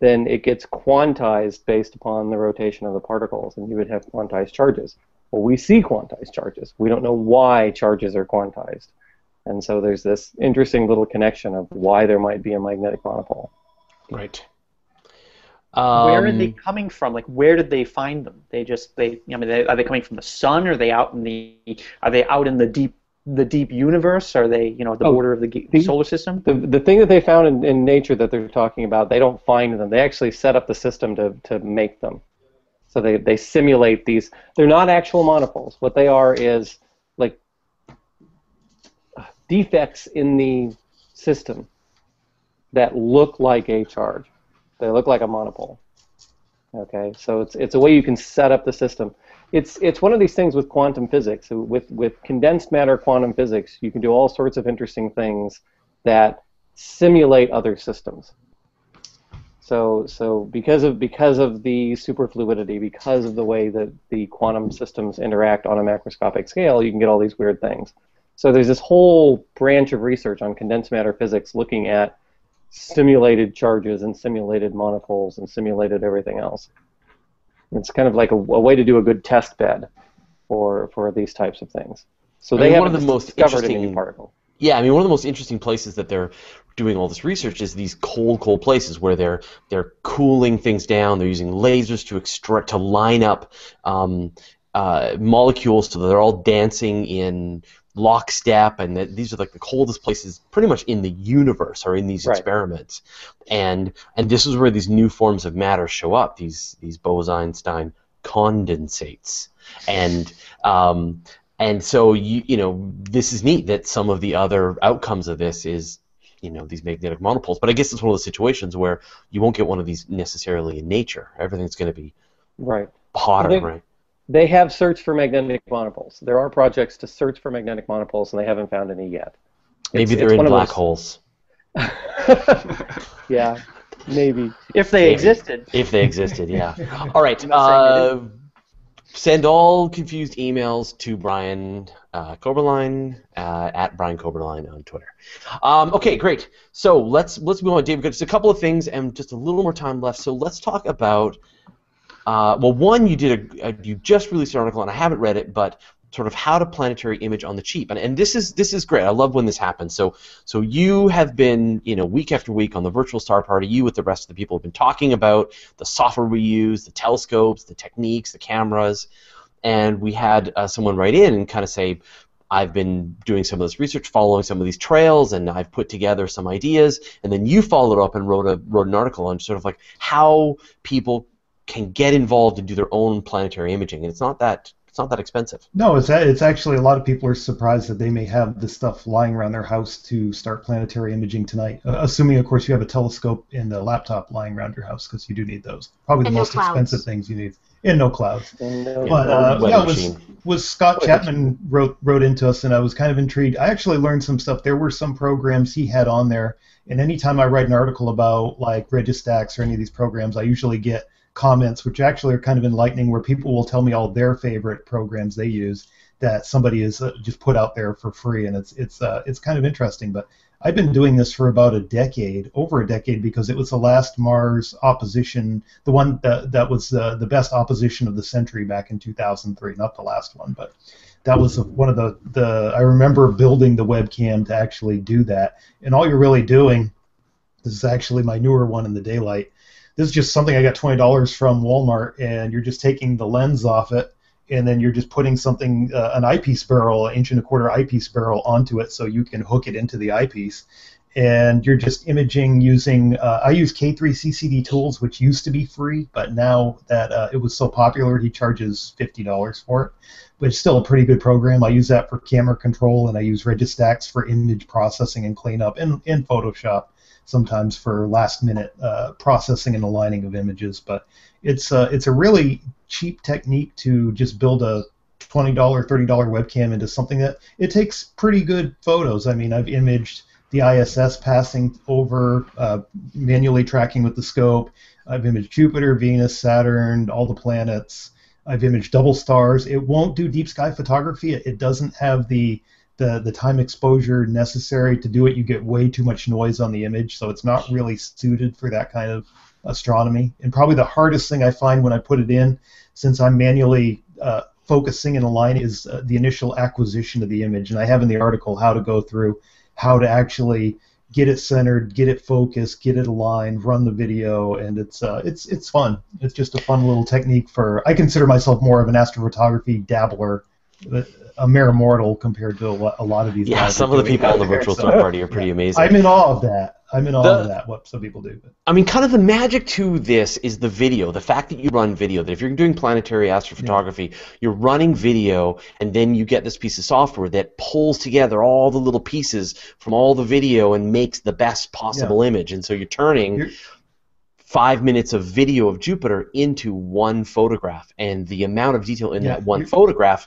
then it gets quantized based upon the rotation of the particles, and you would have quantized charges. Well, we see quantized charges. We don't know why charges are quantized. And so there's this interesting little connection of why there might be a magnetic monopole. Right. where are Um, they coming from? Like, where did they find them? They just they. I mean, they, are they coming from the sun? Are they out in the? Are they out in the deep the deep universe? Are they you know at the Oh, border of the the- solar system? The, the thing that they found in, in nature that they're talking about, they don't find them. They actually set up the system to, to make them. So they, they simulate these. They're not actual monopoles. What they are is like defects in the system that look like a charge. They look like a monopole. Okay, so it's it's a way you can set up the system. It's it's one of these things with quantum physics. With with condensed matter quantum physics, you can do all sorts of interesting things that simulate other systems. So so because of because of the superfluidity, because of the way that the quantum systems interact on a macroscopic scale, you can get all these weird things. So there's this whole branch of research on condensed matter physics looking at simulated charges and simulated monopoles and simulated everything else. It's kind of like a, a way to do a good test bed for for these types of things. So I they mean, have one of the most interesting- particle. Yeah, I mean, one of the most interesting places that they're doing all this research is these cold, cold places where they're they're cooling things down. They're using lasers to extract to line up um, uh, molecules so that they're all dancing in lockstep, and that these are like the coldest places pretty much in the universe are in these Right. experiments. And and this is where these new forms of matter show up. These these Bose-Einstein condensates, and um, and so you you know this is neat that some of the other outcomes of this is you know these magnetic monopoles. But I guess it's one of those situations where you won't get one of these necessarily in nature. Everything's going to be Right. hotter, think- right? They have searched for magnetic monopoles. There are projects to search for magnetic monopoles, and they haven't found any yet. Maybe they're in black those- holes yeah, maybe. If they Maybe. existed. if they existed. Yeah. All right. I'm not saying Uh, send all confused emails to Brian uh, Koberlein uh, at Brian Koberlein on Twitter. Um, okay, great. So let's let's move on, David. Just a couple of things and just a little more time left. So let's talk about. Uh, well, one, you did a, a you just released an article and I haven't read it, but sort of how to planetary image on the cheap, and, and this is this is great. I love when this happens. So so you have been you know week after week on the virtual star party. You with the rest of the people have been talking about the software we use, the telescopes, the techniques, the cameras, and we had uh, someone write in and kind of say. I've been doing some of this research, following some of these trails, and I've put together some ideas. And then you followed up and wrote a wrote an article on sort of like how people can get involved and do their own planetary imaging, and it's not that it's not that expensive. No, it's it's actually a lot of people are surprised that they may have this stuff lying around their house to start planetary imaging tonight. Uh, assuming, of course, you have a telescope and a laptop lying around your house because you do need those. Probably the And no most clouds. expensive things you need. And no clouds. And, uh, But uh, yeah, was, was Scott Chapman wrote wrote into us, and I was kind of intrigued. I actually learned some stuff. There were some programs he had on there, and anytime I write an article about like Registax or any of these programs, I usually get comments, which actually are kind of enlightening, where people will tell me all their favorite programs they use that somebody has uh, just put out there for free, and it's it's uh, it's kind of interesting. But I've been doing this for about a decade, over a decade, because it was the last Mars opposition, the one that, that was uh, the best opposition of the century back in 2003. Not the last one, but that was one of the, the I remember building the webcam to actually do that. And all you're really doing, this is actually my newer one in the daylight. This is just something I got twenty dollars from Walmart, and you're just taking the lens off it, and then you're just putting something, uh, an eyepiece barrel, an inch and a quarter eyepiece barrel onto it, so you can hook it into the eyepiece. And you're just imaging using. Uh, I use K3CCD tools, which used to be free, but now that uh, it was so popular, he charges fifty dollars for it. But it's still a pretty good program. I use that for camera control, and I use Registax for image processing and cleanup, in Photoshop sometimes for last minute uh, processing and aligning of images. But it's uh, it's a really cheap technique to just build a twenty dollar, thirty dollar webcam into something that it takes pretty good photos. I mean, I've imaged the ISS passing over, uh, manually tracking with the scope. I've imaged Jupiter, Venus, Saturn, all the planets. I've imaged double stars. It won't do deep sky photography. It doesn't have the the the time exposure necessary to do it. You get way too much noise on the image, so it's not really suited for that kind of astronomy. And probably the hardest thing I find when I put it in, since I'm manually uh, focusing in a line, is uh, the initial acquisition of the image. And I have in the article how to go through how to actually get it centered, get it focused, get it aligned, run the video, and it's uh, it's it's fun. It's just a fun little technique for. I consider myself more of an astrophotography dabbler, a mere mortal compared to a lot, a lot of these. Yeah, guys some of the people on the virtual so- tour party are pretty amazing. I'm in awe of that. I'm in awe The- of that. What some people do. But. I mean, kind of the magic to this is the video. The fact that you run video. That if you're doing planetary astrophotography, you're running video, and then you get this piece of software that pulls together all the little pieces from all the video and makes the best possible image. And so you're turning You're- five minutes of video of Jupiter into one photograph, and the amount of detail in Yeah, that one you're- photograph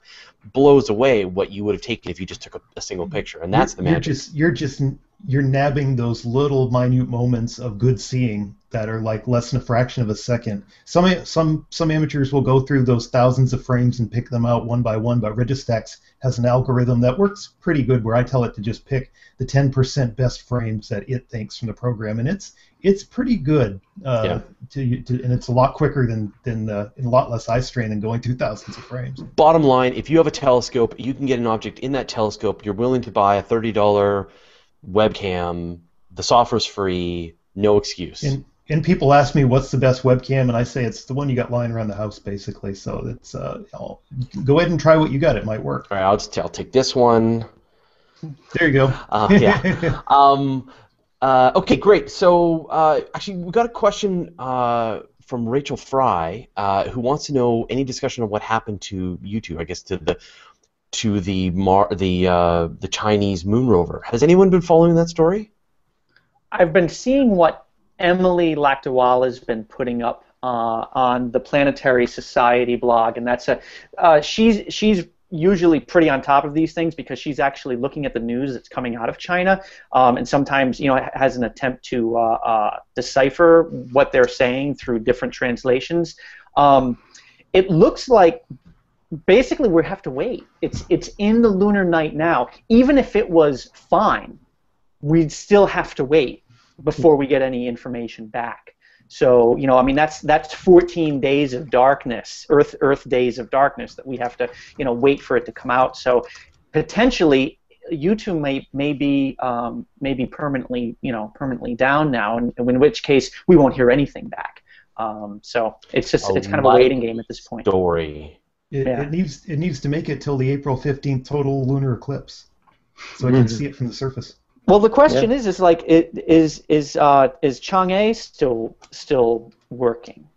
blows away what you would have taken if you just took a, a single picture. And that's the magic. You're just you're just you're nabbing those little minute moments of good seeing that are like less than a fraction of a second. Some some some amateurs will go through those thousands of frames and pick them out one by one, but Registax has an algorithm that works pretty good where I tell it to just pick the 10% best frames that it thinks from the program, and it's it's pretty good. Uh, Yeah. to, to, and it's a lot quicker than than uh, and a lot less eye strain than going through thousands of frames. Bottom line, if you have a telescope, you can get an object in that telescope. You're willing to buy a thirty dollar webcam. The software's free. No excuse. And and people ask me what's the best webcam, and I say it's the one you got lying around the house, basically. So it's uh, I'll, go ahead and try what you got. It might work. All right, I'll just I'll take this one. There you go. Uh, yeah. um, uh, okay, great. So uh, actually, we got a question uh, from Rachel Fry, uh, who wants to know any discussion on what happened to Yutu. I guess to the to the Mar- the uh, the Chinese moon rover. Has anyone been following that story? I've been seeing what Emily Lakdawalla has been putting up uh, on the Planetary Society blog, and that's a uh, she's she's usually pretty on top of these things because she's actually looking at the news that's coming out of China, um, and sometimes you know has an attempt to uh, uh, decipher what they're saying through different translations. Um, it looks like basically we have to wait. It's it's in the lunar night now. Even if it was fine, we'd still have to wait before we get any information back. So you know, I mean, that's that's 14 days of darkness, Earth Earth days of darkness that we have to you know wait for it to come out. So potentially. Yutu may may be um, may be permanently you know permanently down now, and in which case we won't hear anything back. Um, so it's just A it's kind of a waiting game at this point. Story. It, Yeah. it needs it needs to make it till the April 15th total lunar eclipse, so I can see it from the surface. Well, the question is, is like, it, is is uh, is Chang'e still still working?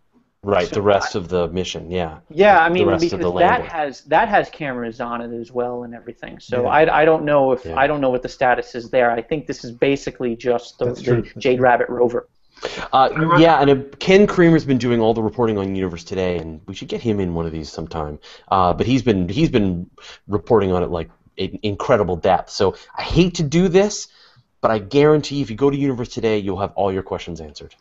Right. So the rest of the mission. Yeah. Yeah, I mean, rest of because the that lander. has that has cameras on it as well and everything. So Yeah. I, I don't know if Yeah. I don't know what the status is there. I think this is basically just the, the Jade true. Rabbit rover. Uh, yeah, and uh, Ken Kremer's been doing all the reporting on Universe Today, and we should get him in one of these sometime. Uh, but he's been he's been reporting on it like in incredible depth. So I hate to do this, but I guarantee if you go to Universe Today, you'll have all your questions answered.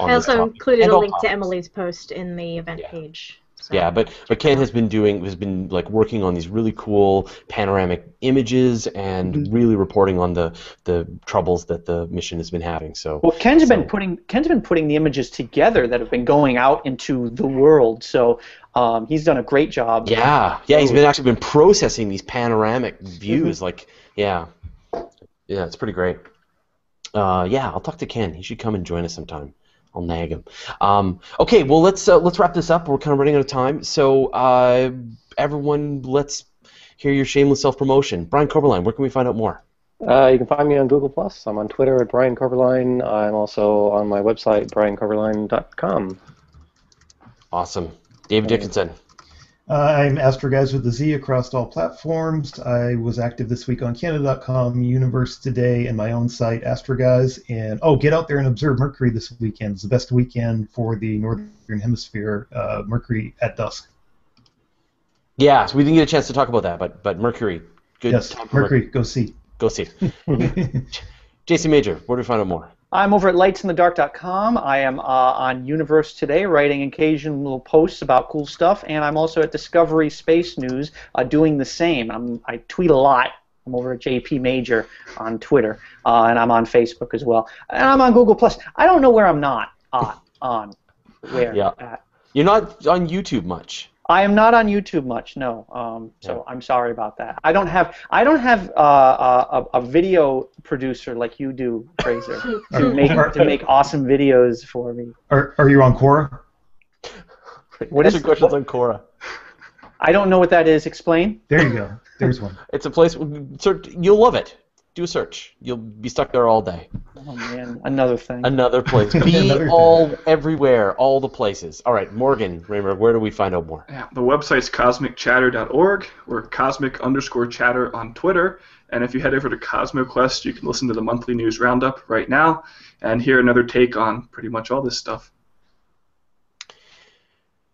I also topic. included And a link to. Emily's post in the event Yeah. page. So. Yeah, but but Ken has been doing has been like working on these really cool panoramic images and Mm-hmm. really reporting on the the troubles that the mission has been having. So Well, Ken's So- been putting Ken's been putting the images together that have been going out into the world. So um, he's done a great job. Yeah, yeah, he's been actually been processing these panoramic views. Like, yeah, yeah, it's pretty great. Uh, yeah, I'll talk to Ken. He should come and join us sometime. I'll nag him. Um, okay, well let's uh, let's wrap this up. We're kind of running out of time. So uh, everyone, let's hear your shameless self promotion. Brian Koberlein, where can we find out more? Uh, you can find me on Google Plus. I'm on Twitter at Brian Koberlein. I'm also on my website briankoberlein.com. Awesome, David Dickinson. Uh, I'm AstroGuyz with the Z across all platforms. I was active this week on Canada.com, Universe Today, and my own site, AstroGuyz. And oh, get out there and observe Mercury this weekend. It's the best weekend for the Northern Hemisphere, uh, Mercury at dusk. Yeah, so we didn't get a chance to talk about that, but but Mercury, good yes, for Mercury, go see. Go see. JC Major, where do we find out more? I'm over at lightsinthedark.com. I am uh, on Universe Today, writing occasional posts about cool stuff, and I'm also at Discovery Space News, uh, doing the same. I'm, I tweet a lot I'm over at JP Major on Twitter, uh, and I'm on Facebook as well, and I'm on Google Plus. I don't know where I'm not uh, on. Where? Yeah. At. You're not on YouTube much. I am not on YouTube much, no. Um, so I'm sorry about that. I don't have I don't have uh, a, a video producer like you do, Fraser, to make to make awesome videos for me. Are, are you on Quora? What is your is- questions what- on Quora. I don't know what that is. Explain. There you go. There's one. It's a place. Search, you'll love it. Do a search. You'll be stuck there all day. Oh man, another thing. Another place. Be Another all everywhere, all the places. All right, Morgan Rehnberg, where do we find out more? Yeah, the website's cosmicchatter.org. We're cosmic underscore chatter on Twitter. And if you head over to CosmoQuest, you can listen to the monthly news roundup right now and hear another take on pretty much all this stuff.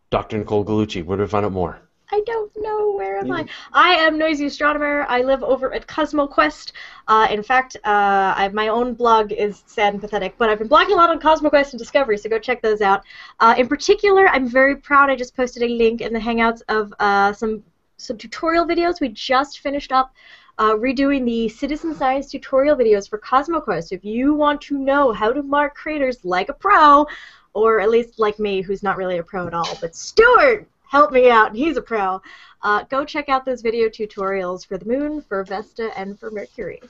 Dr. Nicole Gugliucci, where do we find out more? I don't know. Where am I? I am Noisy Astronomer. I live over at CosmoQuest. Uh, in fact, uh, I, my own blog is sad and pathetic, but I've been blogging a lot on CosmoQuest and Discovery, so go check those out. Uh, in particular, I'm very proud. I just posted a link in the Hangouts of uh, some some tutorial videos. We just finished up uh, redoing the citizen science tutorial videos for CosmoQuest. If you want to know how to mark craters like a pro, or at least like me, who's not really a pro at all, but Stuart help me out. He's a pro. Uh, go check out those video tutorials for the Moon, for Vesta, and for Mercury.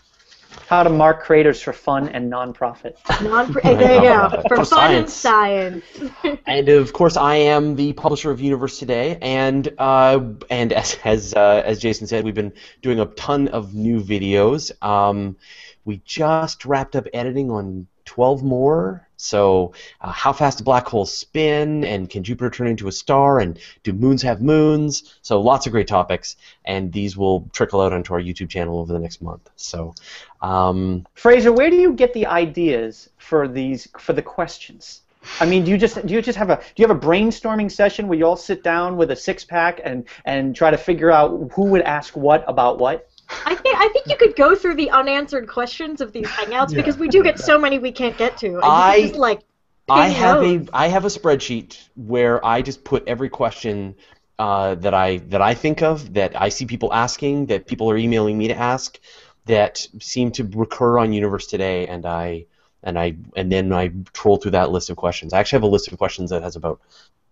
How to mark craters for fun and non-profit. Non hey, there you go. For, For fun and science. science. And of course, I am the publisher of Universe Today, and uh, and as as, uh, as Jason said, we've been doing a ton of new videos. Um, we just wrapped up editing on 12 more. So, uh, how fast do black holes spin, and can Jupiter turn into a star, and do moons have moons? So, lots of great topics, and these will trickle out onto our YouTube channel over the next month. So, um, Fraser, where do you get the ideas for these for the questions? I mean, do you just do you just have a do you have a brainstorming session where you all sit down with a six pack and and try to figure out who would ask what about what? I think I think you could go through the unanswered questions of these hangouts Yeah. because we do get so many we can't get to. And I- just like I have those. a I have a spreadsheet where I just put every question uh, that I that I think of that I see people asking that people are emailing me to ask that seem to recur on Universe Today, and I and I and then I troll through that list of questions. I actually have a list of questions that has about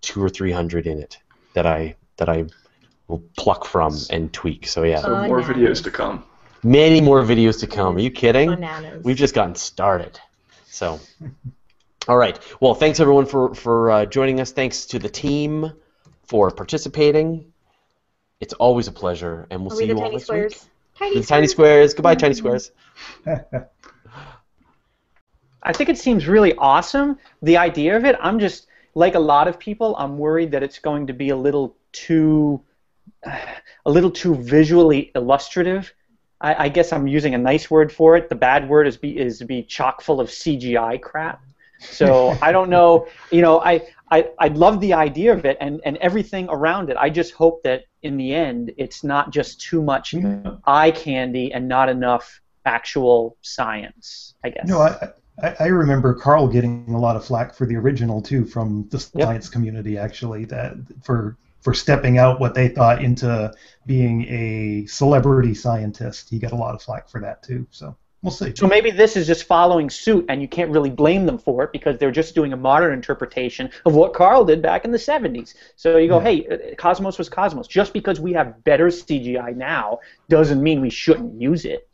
two or three hundred in it that I that I will pluck from and tweak. So yeah, So more videos to come. many more videos to come. Are you kidding? bananas. We've just gotten started. So, all right. Well, thanks everyone for for uh, joining us. Thanks to the team for participating. It's always a pleasure, and we'll Are see we the you all next squares? week. Tiny The tiny squares. Goodbye, tiny squares. I think it seems really awesome. The idea of it, I'm just like a lot of people. I'm worried that it's going to be a little too, a little too visually illustrative. I, I guess I'm using a nice word for it. The bad word is be is to be chock full of CGI crap. So I don't know. You know, I, I I love the idea of it and and everything around it. I just hope that in the end, it's not just too much eye candy and not enough actual science. I guess. No, I, I, I remember Carl getting a lot of flack for the original too from the Yep. science community actually that for for stepping out what they thought into being a celebrity scientist. He got a lot of flack for that too. So we'll see. So maybe this is just following suit, and you can't really blame them for it because they're just doing a modern interpretation of what Carl did back in the 70s. So you go, Yeah. hey, uh, Cosmos was Cosmos. Just because we have better CGI now doesn't mean we shouldn't use it.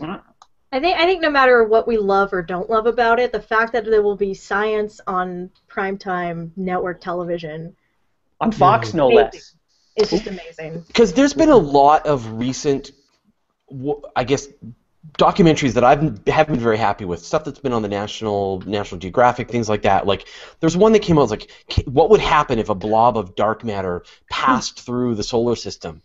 I think I think no matter what we love or don't love about it, the fact that there will be science on primetime network television On Fox, no Amazing. less. is just amazing. Because there's been a lot of recent, I guess, documentaries that I've haven't been very happy with. Stuff that's been on the National National Geographic, things like that. Like there's one that came out. It was like, what would happen if a blob of dark matter passed through the solar system?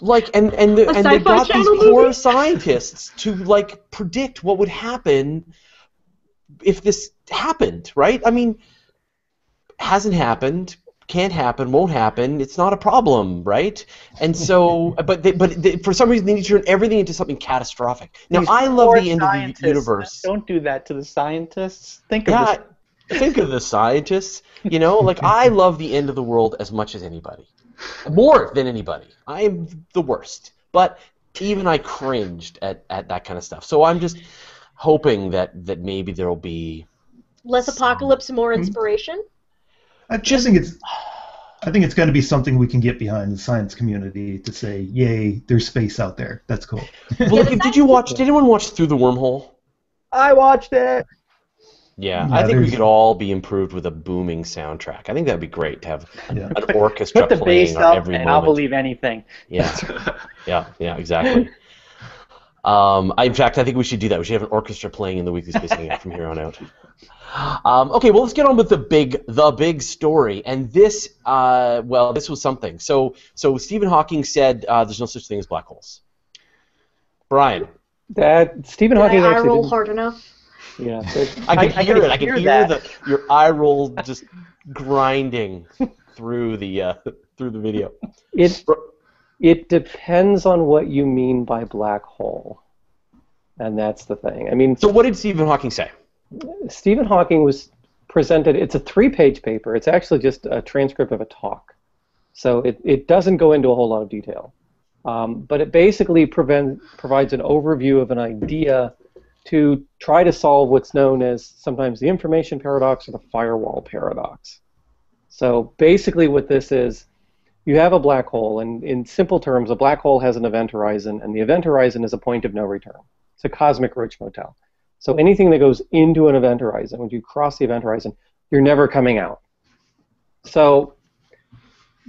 Like and and the, and they Sci-Fi got these Channel poor scientists to like predict what would happen if this happened, right? I mean, hasn't happened, can't happen, won't happen. It's not a problem, right? And so, but they, but they, for some reason they need to turn everything into something catastrophic. Now, These I love the end of the universe. Don't do that to the scientists. Think of Yeah, this. think of the scientists. You know, like I love the end of the world as much as anybody, more than anybody. I am the worst, but even I cringed at, at that kind of stuff. So I'm just hoping that that maybe there'll be Less apocalypse, more inspiration. I just think it's. I think it's going to be something we can get behind the science community to say, "Yay, there's space out there. That's cool." Well, look, did you watch? Did anyone watch Through the Wormhole? I watched it. Yeah, Yeah, I think we could all be improved with a booming soundtrack. I think that'd be great to have Yeah. an orchestra Put the playing bass on up, every and moment. I'll believe anything. Yeah, yeah, yeah, exactly. Um, I, in fact, I think we should do that. We should have an orchestra playing in the Weekly Space Hangout from here on out. Um, okay, well, let's get on with the big, the big story. And this, uh, well, this was something. So, so Stephen Hawking said uh, there's no such thing as black holes. Brian, That Stephen Did I Hawking eye actually roll didn't- hard enough? Yeah. I can I- I hear can it. I can hear hear, the your eye roll just grinding through the uh, through the video. It it depends on what you mean by black hole, and that's the thing. I mean, So, what did Stephen Hawking say? Stephen Hawking was presented. It's a three-page paper. It's actually just a transcript of a talk, so it, it doesn't go into a whole lot of detail. Um, but it basically prevent, provides an overview of an idea to try to solve what's known as sometimes the information paradox or the firewall paradox. So basically, what this is, you have a black hole, and in simple terms, a black hole has an event horizon, and the event horizon is a point of no return. It's a cosmic roach motel. So anything that goes into an event horizon, when you cross the event horizon, you're never coming out. So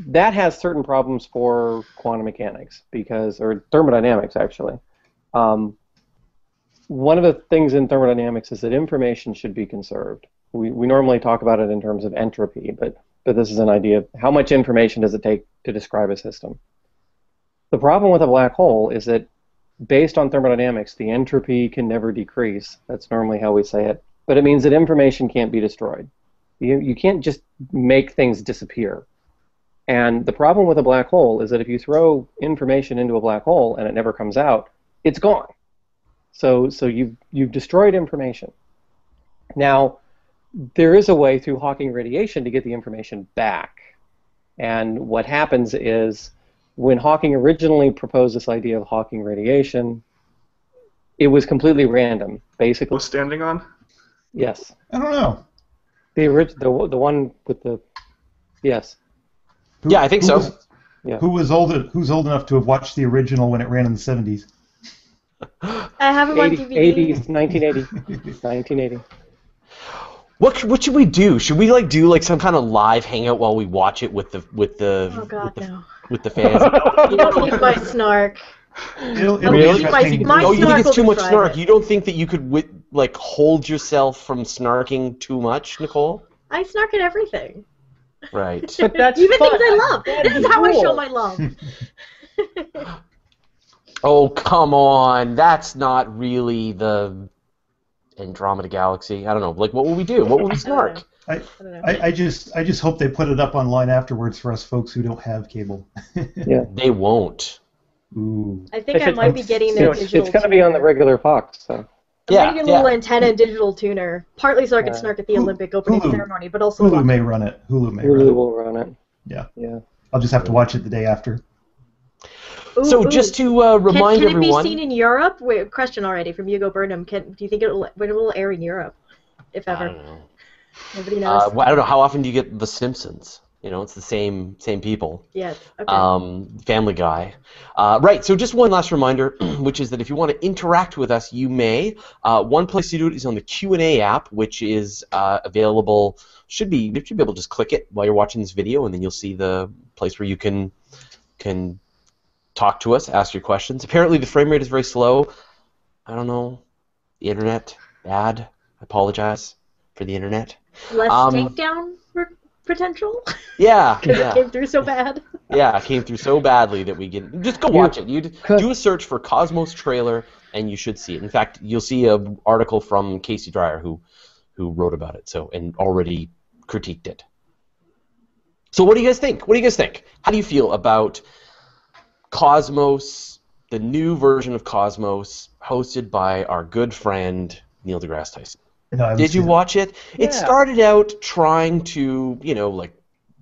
that has certain problems for quantum mechanics because, or thermodynamics actually. Um, one of the things in thermodynamics is that information should be conserved. We, we normally talk about it in terms of entropy, but, but this is an idea of how much information does it take to describe a system. The problem with a black hole is that based on thermodynamics, the entropy can never decrease. That's normally how we say it. But it means that information can't be destroyed. You, you can't just make things disappear. And the problem with a black hole is that if you throw information into a black hole and it never comes out, it's gone. So, so you've, you've destroyed information. Now, there is a way through Hawking radiation to get the information back. And what happens is when Hawking originally proposed this idea of Hawking radiation, it was completely random. Basically, was standing on? yes. I don't know. The orig- the the one with the yes. Who- Yeah, I think who so. was- Yeah. Who was old? Who's old enough to have watched the original when it ran in the '70s? I have him on 80, DVD. 80s, 1980. 1980. What what should we do? Should we like do like some kind of live hangout while we watch it with the with the Oh God, with, the, no! with the fans? You don't need my snark. It'll, it'll Really? be My- interesting. my oh, you think snark it's too much snark? it. You don't think that you could wi- like hold yourself from snarking too much, Nicole? I snark at everything. Right. But that's Even fun. things I love. That'd This is be how I show my love. oh come on, that's not really the Andromeda Galaxy. I don't know. Like, what will we do? What will we snark? I, I. I, I just I just hope they put it up online afterwards for us folks who don't have cable. yeah, They won't. Ooh. I think If I might be getting You the digital. it's going to be on the regular Fox. So I'm Yeah, getting a little yeah. antenna and digital tuner, partly so I can Yeah. snark at the Olympic opening Hulu. ceremony, but also Hulu watch may run it. Hulu may run Hulu it. will run it. Yeah. Yeah. I'll just have to watch it the day after. Ooh, So ooh. just to uh, can, remind can it be seen in Europe? Wait, question already from Hugo Burnham. Can do you think it will when it will air in Europe, if I ever? don't know. Nobody knows. Uh, well, I don't know. How often do you get The Simpsons? You know, it's the same same people. yeah. Okay. um, Family Guy. Uh, right, so just one last reminder, which is that if you want to interact with us, you may. Uh, one place to do it is on the Q&A app, which is uh, available, should be, you should be able to just click it while you're watching this video, and then you'll see the place where you can can talk to us, ask your questions. Apparently the frame rate is very slow. I don't know. The internet, bad. I apologize for the internet. Less um, takedown r- potential. Yeah, 'Cause it yeah. came through so bad. Yeah, it came through so badly that we get. Just go You watch it. You do a search for Cosmos trailer, and you should see it. In fact, you'll see an article from Casey Dreier who who wrote about it. So and already critiqued it. So what do you guys think? What do you guys think? How do you feel about Cosmos, the new version of Cosmos, hosted by our good friend Neil deGrasse Tyson? No, Did you watch it? It Yeah. started out trying to, you know, like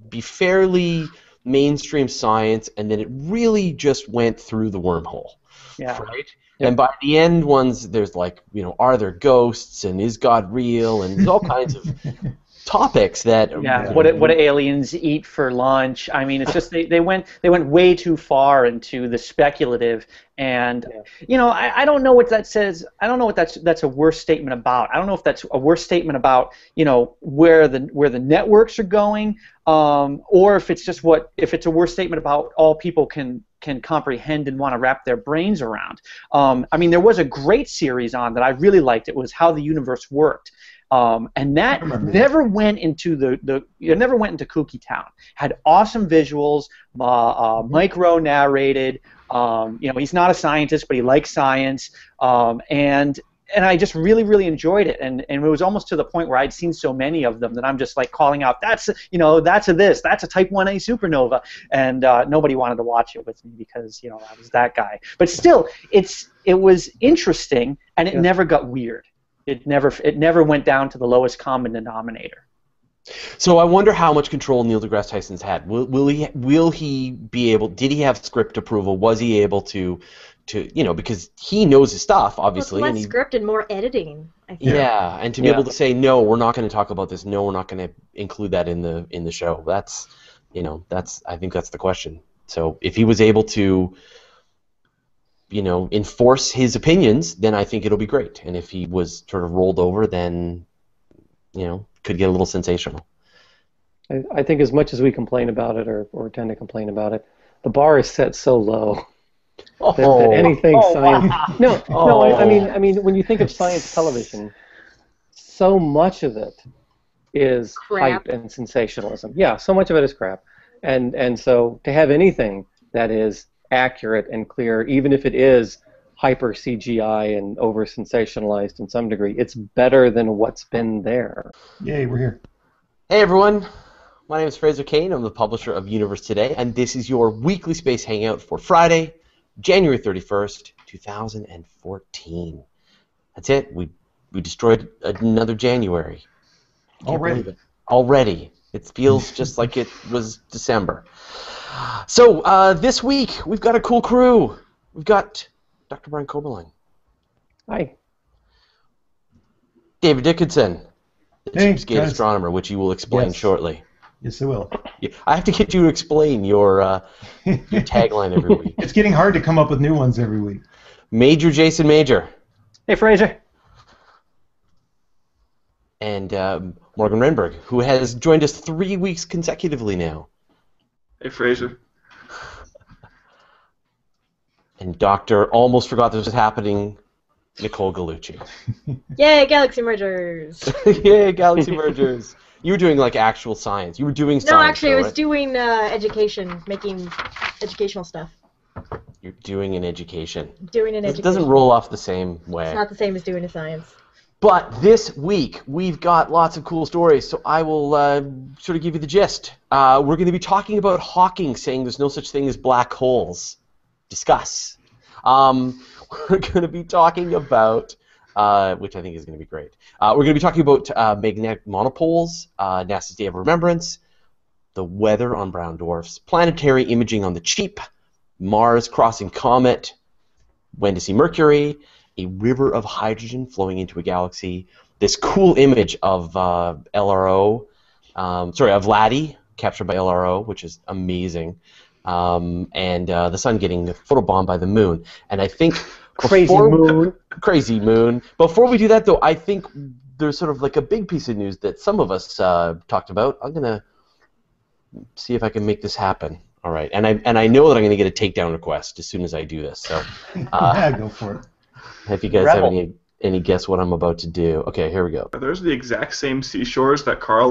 be fairly mainstream science, and then it really just went through the wormhole. Yeah. right? Yeah. And by the end ones, there's like, you know, are there ghosts and is God real and all kinds of topics that Yeah, what do- what do aliens eat for lunch? I mean, it's just they, they went they went way too far into the speculative, and Yeah. you know I, I don't know what that says. I don't know what that's that's a worse statement about. I don't know if that's a worse statement about you know where the where the networks are going, um, or if it's just what if it's a worse statement about all people can can comprehend and want to wrap their brains around. Um, I mean, there was a great series on that I really liked. It was How the Universe Worked. Um, and that never went into the, the it never went into Kooky Town. Had awesome visuals. Uh, uh, Mike Rowe narrated. Um, you know, he's not a scientist, but he likes science. Um, and and I just really really enjoyed it. And and it was almost to the point where I'd seen so many of them that I'm just like calling out. That's you know that's a this. That's a Type 1A supernova. And uh, nobody wanted to watch it with me because you know I was that guy. But still, it's it was interesting, and it Yeah. never got weird. It never it never went down to the lowest common denominator. So I wonder how much control Neil deGrasse Tyson's had. Will, will he will he be able? Did he have script approval? Was he able to to you know because he knows his stuff Well, it's obviously, less and he, script and more editing. I think. yeah. and to be Yeah. able to say no, we're not going to talk about this. No, we're not going to include that in the in the show. That's you know that's I think that's the question. So if he was able to you know enforce his opinions, then I think it'll be great. And if he was sort of rolled over, then you know could get a little sensational. I, I think as much as we complain about it or, or tend to complain about it, the bar is set so low that, that oh. anything Oh, science. wow. No, no. I, I Oh. mean, I mean, when you think of oh. science television, so much of it is Crap. hype and sensationalism. Yeah, so much of it is crap, and and so to have anything that is accurate and clear, even if it is hyper CGI and over sensationalized in some degree, it's better than what's been there. Yay, we're here. Hey everyone, my name is Fraser Cain. I'm the publisher of Universe Today, and this is your weekly space hangout for Friday, January 31st, 2014. That's it. We we destroyed another January. Already. it. Already. It feels just like it was December. So uh, this week we've got a cool crew. We've got Dr. Brian Koberlein, Hi. David Dickinson, the Hey, cheapskate guys. astronomer, which you will explain Yes. shortly. Yes, it will. I have to get you to explain your uh, your tagline every week. It's getting hard to come up with new ones every week. Major Jason Major Hey, Fraser. and um, Morgan Rehnberg, who has joined us three weeks consecutively now, Hey, Fraser. and Doctor almost forgot this was happening, Nicole Gugliucci. Yay, galaxy mergers! Yay, galaxy mergers! You were doing like actual science. You were doing science. No, actually, I was right? doing uh, education, making educational stuff. You're doing an education. Doing an education. It doesn't roll off the same way. It's not the same as doing a science. But this week, we've got lots of cool stories, so I will uh, sort of give you the gist. Uh, we're going to be talking about Hawking saying there's no such thing as black holes. Discuss. Um, we're going to be talking about, uh, which I think is going to be great. Uh, we're going to be talking about uh, magnetic monopoles, uh, NASA's Day of Remembrance, the weather on brown dwarfs, planetary imaging on the cheap, Mars crossing comet, when to see Mercury, a river of hydrogen flowing into a galaxy. This cool image of uh, LRO, um, sorry, of LADEE captured by LRO, which is amazing, um, and uh, the sun getting photobombed by the moon. And I think Crazy before- moon. crazy moon. Before we do that, though, I think there's sort of like a big piece of news that some of us uh, talked about. I'm gonna see if I can make this happen. All right, and I and I know that I'm gonna get a takedown request as soon as I do this. So, uh, yeah, go for it. If you guys Rebel. have any any guess what I'm about to do, okay, here we go. Are those the exact same seashores that Carl